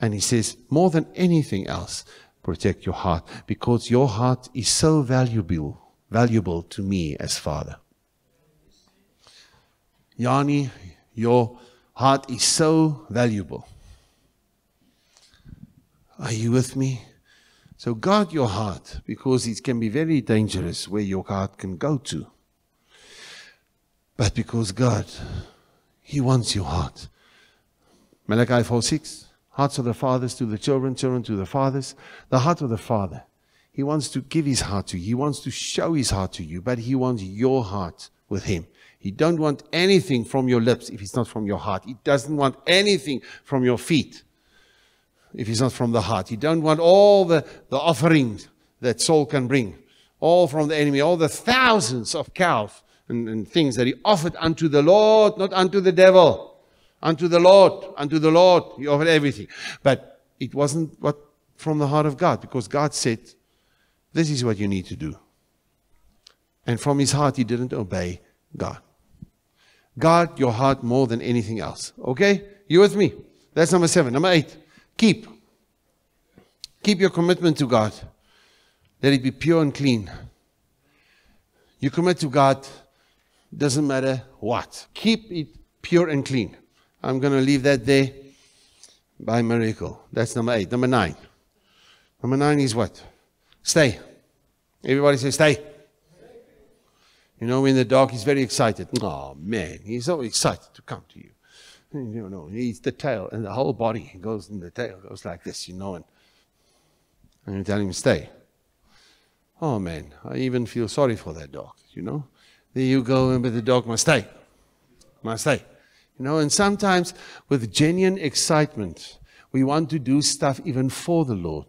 [SPEAKER 1] And he says, more than anything else, protect your heart because your heart is so valuable, valuable to me as Father. Yanni, your heart is so valuable. Are you with me? So guard your heart because it can be very dangerous where your heart can go to. But because God, He wants your heart. Malachi 4 6. Hearts of the fathers to the children, children to the fathers. The heart of the father. He wants to give his heart to you. He wants to show his heart to you, but he wants your heart with him. He don't want anything from your lips if it's not from your heart. He doesn't want anything from your feet if it's not from the heart. He don't want all the, the offerings that Saul can bring. All from the enemy, all the thousands of cows and, and things that he offered unto the Lord, not unto the devil unto the Lord, unto the Lord. He offered everything. But it wasn't what from the heart of God because God said, This is what you need to do. And from his heart, he didn't obey God. Guard your heart more than anything else. Okay? You with me? That's number seven. Number eight, keep. Keep your commitment to God. Let it be pure and clean. You commit to God, doesn't matter what. Keep it pure and clean. I'm going to leave that there by miracle. That's number eight. Number nine. Number nine is what? Stay. Everybody say stay. You know, when the dog is very excited. Oh, man, he's so excited to come to you. You know, he eats the tail, and the whole body goes in the tail, goes like this, you know, and, and you tell him stay. Oh, man, I even feel sorry for that dog, you know. There you go, but the dog must stay. Must stay. You know, and sometimes with genuine excitement, we want to do stuff even for the Lord.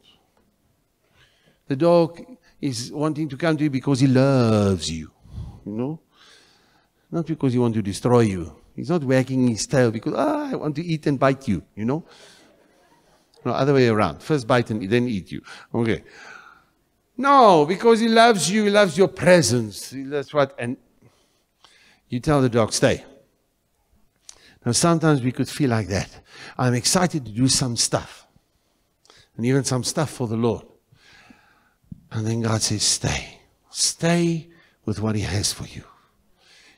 [SPEAKER 1] The dog is wanting to come to you because he loves you. You know? Not because he wants to destroy you. He's not wagging his tail because, ah, I want to eat and bite you, you know? No, other way around. First bite and then eat you. Okay. No, because he loves you, he loves your presence. That's what, and you tell the dog, stay. Now, sometimes we could feel like that. I'm excited to do some stuff, and even some stuff for the Lord. And then God says, stay. Stay with what He has for you.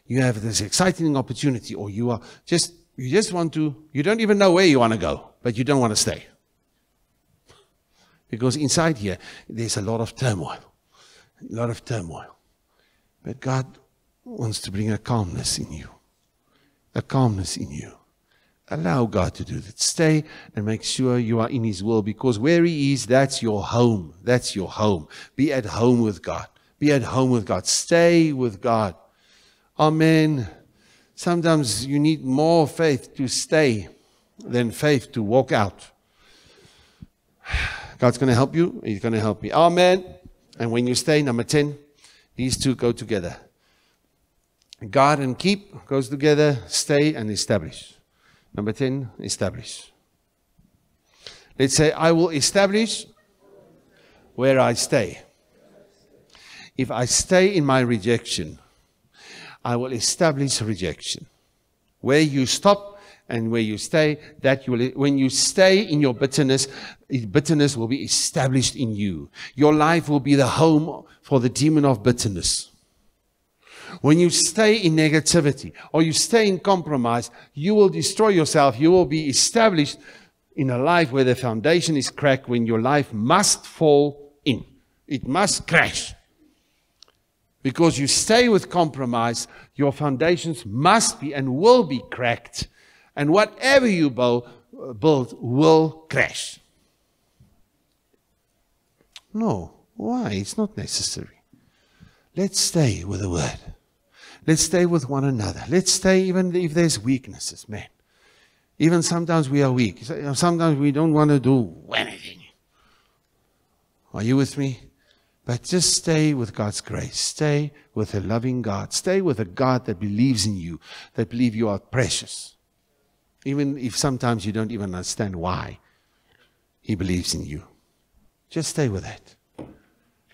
[SPEAKER 1] You have this exciting opportunity, or you are just, you just want to, you don't even know where you want to go, but you don't want to stay. Because inside here, there's a lot of turmoil. A lot of turmoil. But God wants to bring a calmness in you. A calmness in you. Allow God to do that. Stay and make sure you are in His will because where He is, that's your home. That's your home. Be at home with God. Be at home with God. Stay with God. Amen. Sometimes you need more faith to stay than faith to walk out. God's going to help you. He's going to help me. Amen. And when you stay, number 10, these two go together. God and keep goes together, stay and establish. Number 10, establish. Let's say, I will establish where I stay. If I stay in my rejection, I will establish rejection. Where you stop and where you stay, that you will, when you stay in your bitterness, bitterness will be established in you. Your life will be the home for the demon of bitterness. When you stay in negativity or you stay in compromise, you will destroy yourself. You will be established in a life where the foundation is cracked, when your life must fall in. It must crash. Because you stay with compromise, your foundations must be and will be cracked and whatever you build, will crash. No. Why? It's not necessary. Let's stay with the word. Let's stay with one another. Let's stay even if there's weaknesses, man. Even sometimes we are weak. Sometimes we don't want to do anything. Are you with me? But just stay with God's grace. Stay with a loving God. Stay with a God that believes in you, that believe you are precious. Even if sometimes you don't even understand why he believes in you. Just stay with that.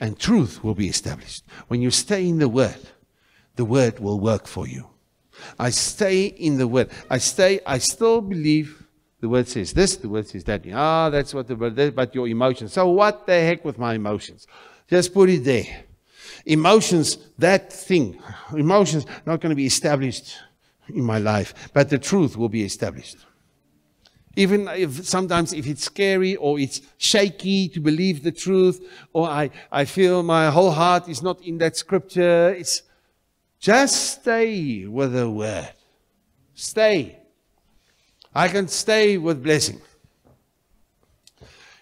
[SPEAKER 1] And truth will be established. When you stay in the Word, the Word will work for you. I stay in the Word. I stay, I still believe the Word says this, the Word says that. Ah, that's what the Word but your emotions. So what the heck with my emotions? Just put it there. Emotions, that thing, emotions not going to be established in my life, but the truth will be established. Even if sometimes if it's scary or it's shaky to believe the truth, or I, I feel my whole heart is not in that scripture, it's just stay with the word. Stay. I can stay with blessing.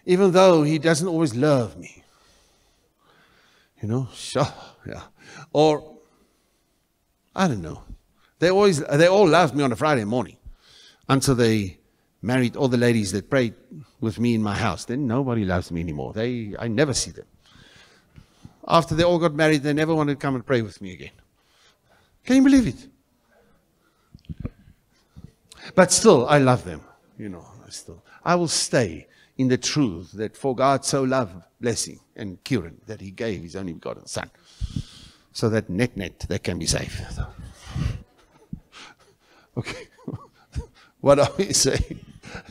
[SPEAKER 1] Even though he doesn't always love me. You know, sure, yeah. Or I don't know. They always, they all loved me on a Friday morning until they married all the ladies that prayed with me in my house. Then nobody loves me anymore. They, I never see them. After they all got married, they never wanted to come and pray with me again. Can you believe it? But still, I love them. You know, I still, I will stay in the truth that for God so loved blessing and curing that He gave His only begotten Son, so that net net they can be saved. Okay. what are we saying?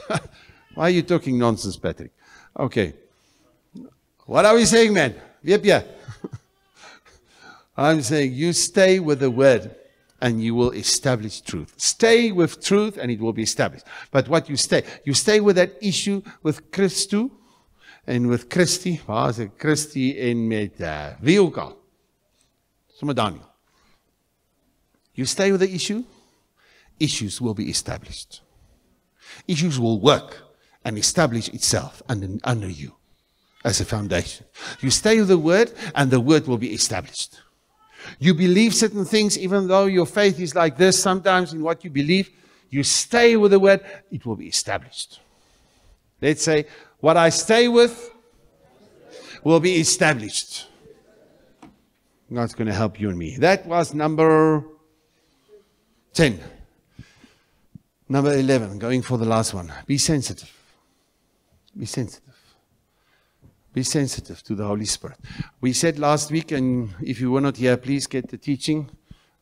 [SPEAKER 1] Why are you talking nonsense, Patrick? Okay. What are we saying, man? Yep, yeah. I'm saying you stay with the word and you will establish truth. Stay with truth and it will be established. But what you stay, you stay with that issue with Christu en with Christie, waar is? Christie en met uh, wie ook al. Daniel. You stay with the issue issues will be established. Issues will work and establish itself under, under you as a foundation. You stay with the word and the word will be established. You believe certain things even though your faith is like this sometimes in what you believe. you stay with the word, it will be established. Let's say, what I stay with will be established. God's going to help you and me. That was number 10. Number 11, going for the last one. Be sensitive. Be sensitive. Be sensitive to the Holy Spirit. We said last week, and if you were not here, please get the teaching.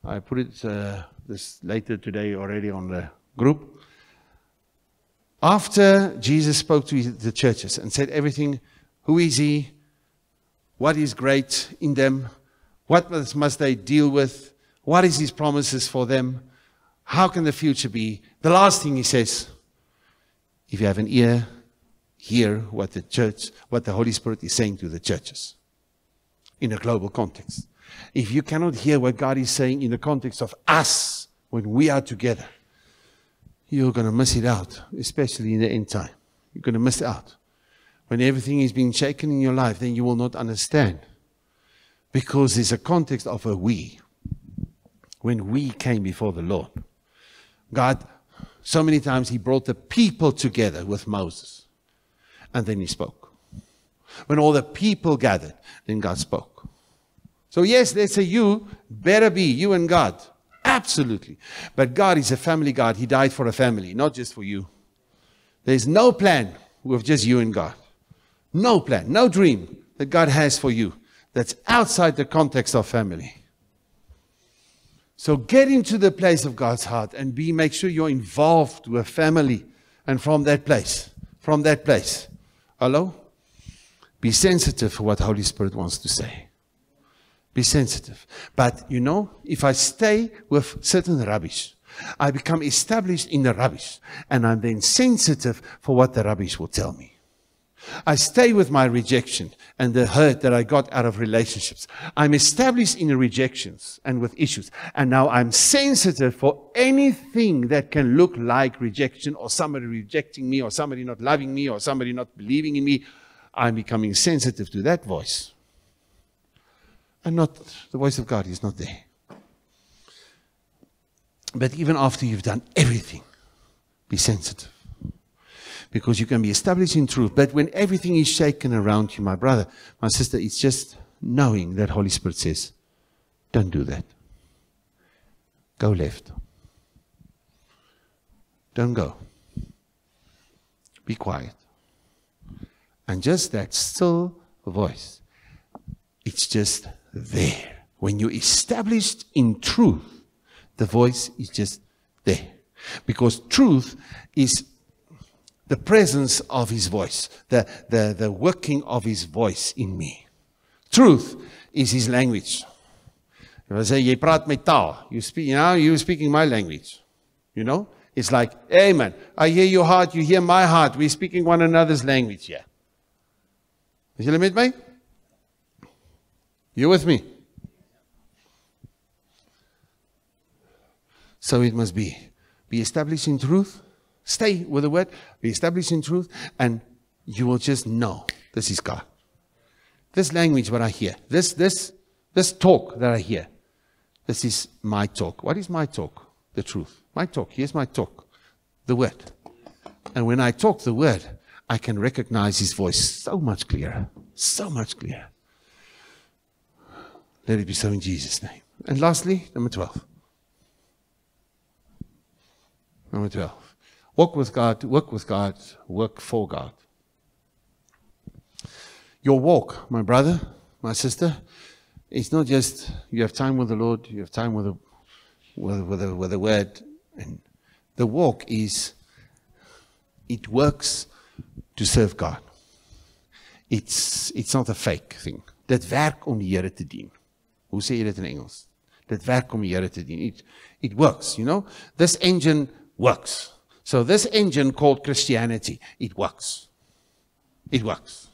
[SPEAKER 1] I put it uh, this later today already on the group. After Jesus spoke to the churches and said everything, who is he? What is great in them? What must they deal with? What is his promises for them? How can the future be? The last thing he says, if you have an ear, hear what the church, what the Holy Spirit is saying to the churches in a global context. If you cannot hear what God is saying in the context of us when we are together, you're going to miss it out, especially in the end time. You're going to miss it out. When everything is being shaken in your life, then you will not understand. Because there's a context of a we. When we came before the Lord, God, so many times, He brought the people together with Moses. And then he spoke. When all the people gathered, then God spoke. So, yes, they say you, better be you and God. Absolutely. But God is a family God. He died for a family, not just for you. There's no plan with just you and God. No plan, no dream that God has for you that's outside the context of family. So get into the place of God's heart and be make sure you're involved with family and from that place, from that place, Hello? Be sensitive for what Holy Spirit wants to say. Be sensitive. But you know, if I stay with certain rubbish, I become established in the rubbish, and I'm then sensitive for what the rubbish will tell me. I stay with my rejection and the hurt that I got out of relationships. I'm established in rejections and with issues. And now I'm sensitive for anything that can look like rejection or somebody rejecting me or somebody not loving me or somebody not believing in me. I'm becoming sensitive to that voice. And not the voice of God is not there. But even after you've done everything, be sensitive because you can be established in truth. But when everything is shaken around you, my brother, my sister, it's just knowing that Holy Spirit says, don't do that. Go left. Don't go. Be quiet. And just that still voice, it's just there. When you're established in truth, the voice is just there. Because truth is the presence of his voice, the, the, the working of his voice in me. Truth is his language. I say, jy praat you speak, you know, you're speaking my language. You know? It's like, amen. I hear your heart, you hear my heart. We're speaking one another's language here. Is julle met my? You with me? So it must be. Be established in truth Stay with the word, be established in truth, and you will just know this is God. This language, what I hear, this, this, this talk that I hear, this is my talk. What is my talk? The truth. My talk. Here's my talk. The word. And when I talk the word, I can recognize his voice so much clearer. So much clearer. Let it be so in Jesus' name. And lastly, number 12. Number 12. Walk with God, work with God, work for God. Your walk, my brother, my sister, it's not just you have time with the Lord, you have time with the, with, with the, with the Word. And the walk is, it works to serve God. It's, it's not a fake thing. Dit werk om die Here te dien. Hoe sê jy dit in Engels? Dit werk om die Here te dien. It, it works, you know? This engine works. So this engine called Christianity, it works. It works.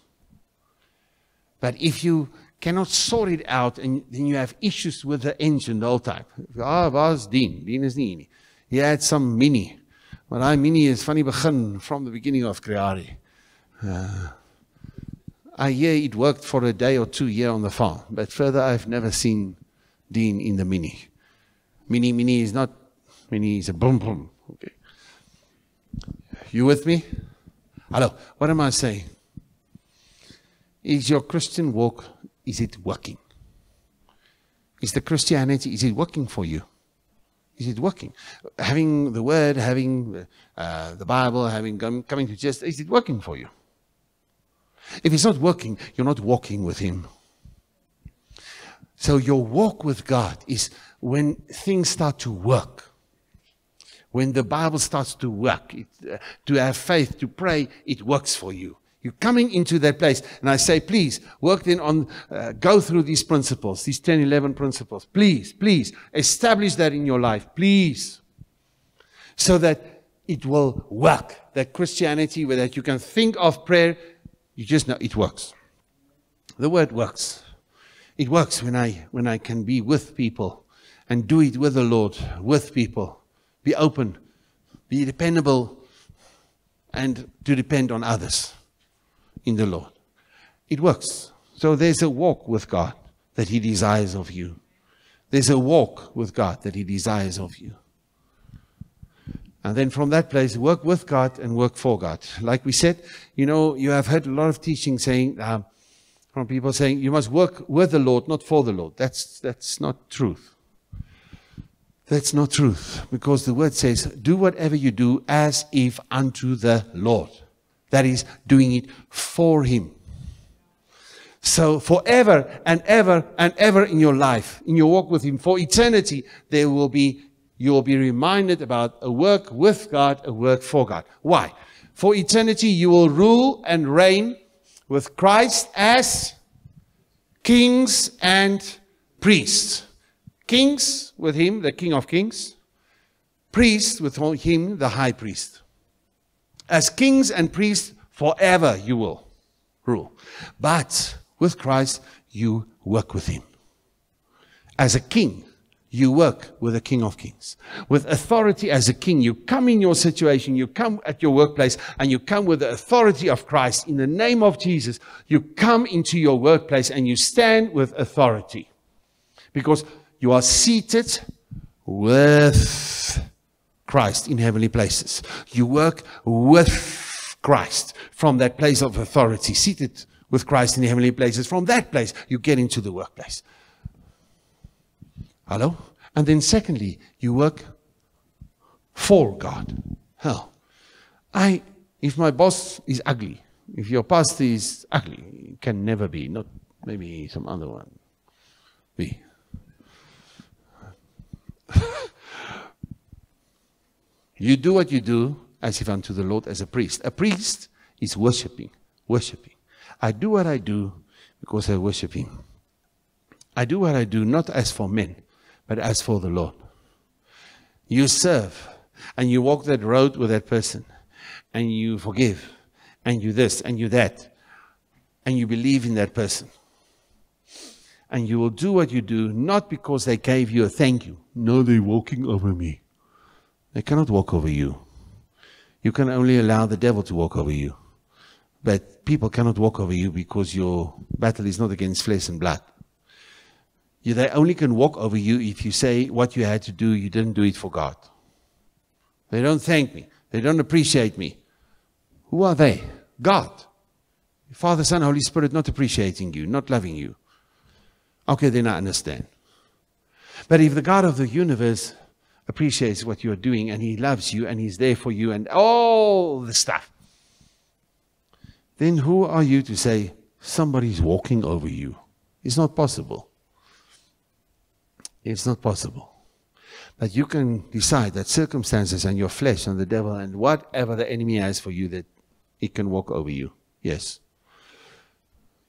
[SPEAKER 1] But if you cannot sort it out and then you have issues with the engine the whole time. Ah, was Dean? Dean is nie. He had some mini. Maar daai mini is die begin from the beginning of Creare. Uh, I hear it worked for a day or two here on the farm, but further I've never seen Dean in the mini. Mini mini is not mini is a boom boom. You with me? Hello. What am I saying? Is your Christian walk, is it working? Is the Christianity, is it working for you? Is it working? Having the word, having uh, the Bible, having coming to church, is it working for you? If it's not working, you're not walking with Him. So your walk with God is when things start to work. When the Bible starts to work, it, uh, to have faith, to pray, it works for you. You're coming into that place. And I say, please, work then on, uh, go through these principles, these 10, 11 principles. Please, please, establish that in your life. Please. So that it will work. That Christianity, where that you can think of prayer, you just know it works. The word works. It works when I, when I can be with people and do it with the Lord, with people. Be open, be dependable, and to depend on others in the Lord. It works. So there's a walk with God that He desires of you. There's a walk with God that He desires of you. And then from that place, work with God and work for God. Like we said, you know, you have heard a lot of teaching saying, um, from people saying, you must work with the Lord, not for the Lord. That's, that's not truth. That's not truth. Because the word says, do whatever you do as if unto the Lord. That is, doing it for Him. So forever and ever and ever in your life, in your walk with Him, for eternity, there will be you will be reminded about a work with God, a work for God. Why? For eternity, you will rule and reign with Christ as kings and priests. Kings with him, the King of Kings. Priests with him, the High Priest. As kings and priests, forever you will rule. But with Christ, you work with him. As a king, you work with the King of Kings. With authority as a king, you come in your situation, you come at your workplace, and you come with the authority of Christ. In the name of Jesus, you come into your workplace and you stand with authority. Because you are seated with Christ in heavenly places. You work with Christ from that place of authority, seated with Christ in heavenly places. From that place, you get into the workplace. Hello? And then secondly, you work for God. Hell, I, if my boss is ugly, if your pastor is ugly, can never be, not maybe some other one. Be. You do what you do as if unto the Lord as a priest. A priest is worshiping, worshiping. I do what I do because I worship Him. I do what I do not as for men, but as for the Lord. You serve and you walk that road with that person and you forgive and you this and you that and you believe in that person. And you will do what you do not because they gave you a thank you. No, they're walking over me. They cannot walk over you. You can only allow the devil to walk over you. But people cannot walk over you because your battle is not against flesh and blood. You, they only can walk over you if you say what you had to do, you didn't do it for God. They don't thank me. They don't appreciate me. Who are they? God. Father, Son, Holy Spirit not appreciating you, not loving you. Okay, then I understand. But if the God of the universe appreciates what you're doing and He loves you and He's there for you and all the stuff, then who are you to say somebody's walking over you? It's not possible. It's not possible. But you can decide that circumstances and your flesh and the devil and whatever the enemy has for you, that it can walk over you. Yes.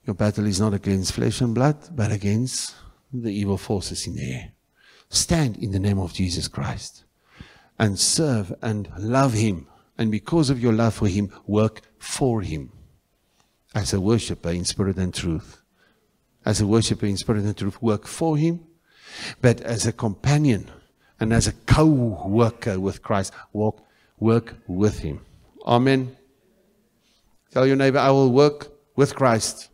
[SPEAKER 1] Your battle is not against flesh and blood, but against the evil forces in the air. Stand in the name of Jesus Christ and serve and love Him. And because of your love for Him, work for Him as a worshiper in spirit and truth. As a worshiper in spirit and truth, work for Him but as a companion and as a co worker with Christ, walk, work with Him. Amen. Tell your neighbor, I will work with Christ.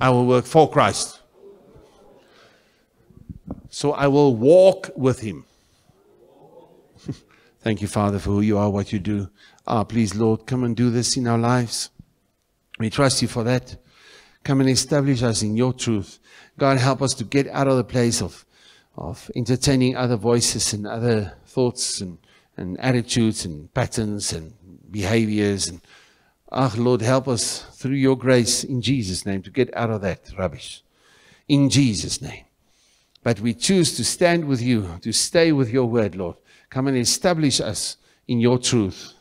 [SPEAKER 1] I will work for Christ. So I will walk with Him. Thank you, Father, for who you are, what you do. Ah, please, Lord, come and do this in our lives. We trust you for that. Come and establish us in your truth. God, help us to get out of the place of, of entertaining other voices and other thoughts and, and attitudes and patterns and behaviors. And ah, Lord, help us through your grace in Jesus' name to get out of that rubbish. In Jesus' name. But we choose to stand with you, to stay with your word, Lord. Come and establish us in your truth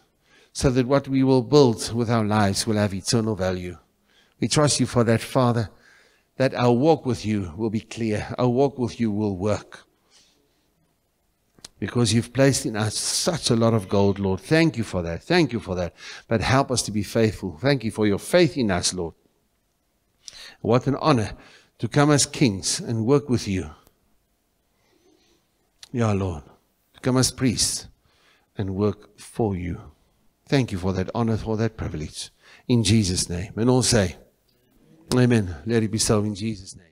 [SPEAKER 1] so that what we will build with our lives will have eternal value. We trust you for that, Father, that our walk with you will be clear. Our walk with you will work. Because you've placed in us such a lot of gold, Lord. Thank you for that. Thank you for that. But help us to be faithful. Thank you for your faith in us, Lord. What an honor to come as kings and work with you. Yeah, Lord. To come as priests and work for you. Thank you for that honor, for that privilege. In Jesus' name. And all say, Amen. Let it be so in Jesus' name.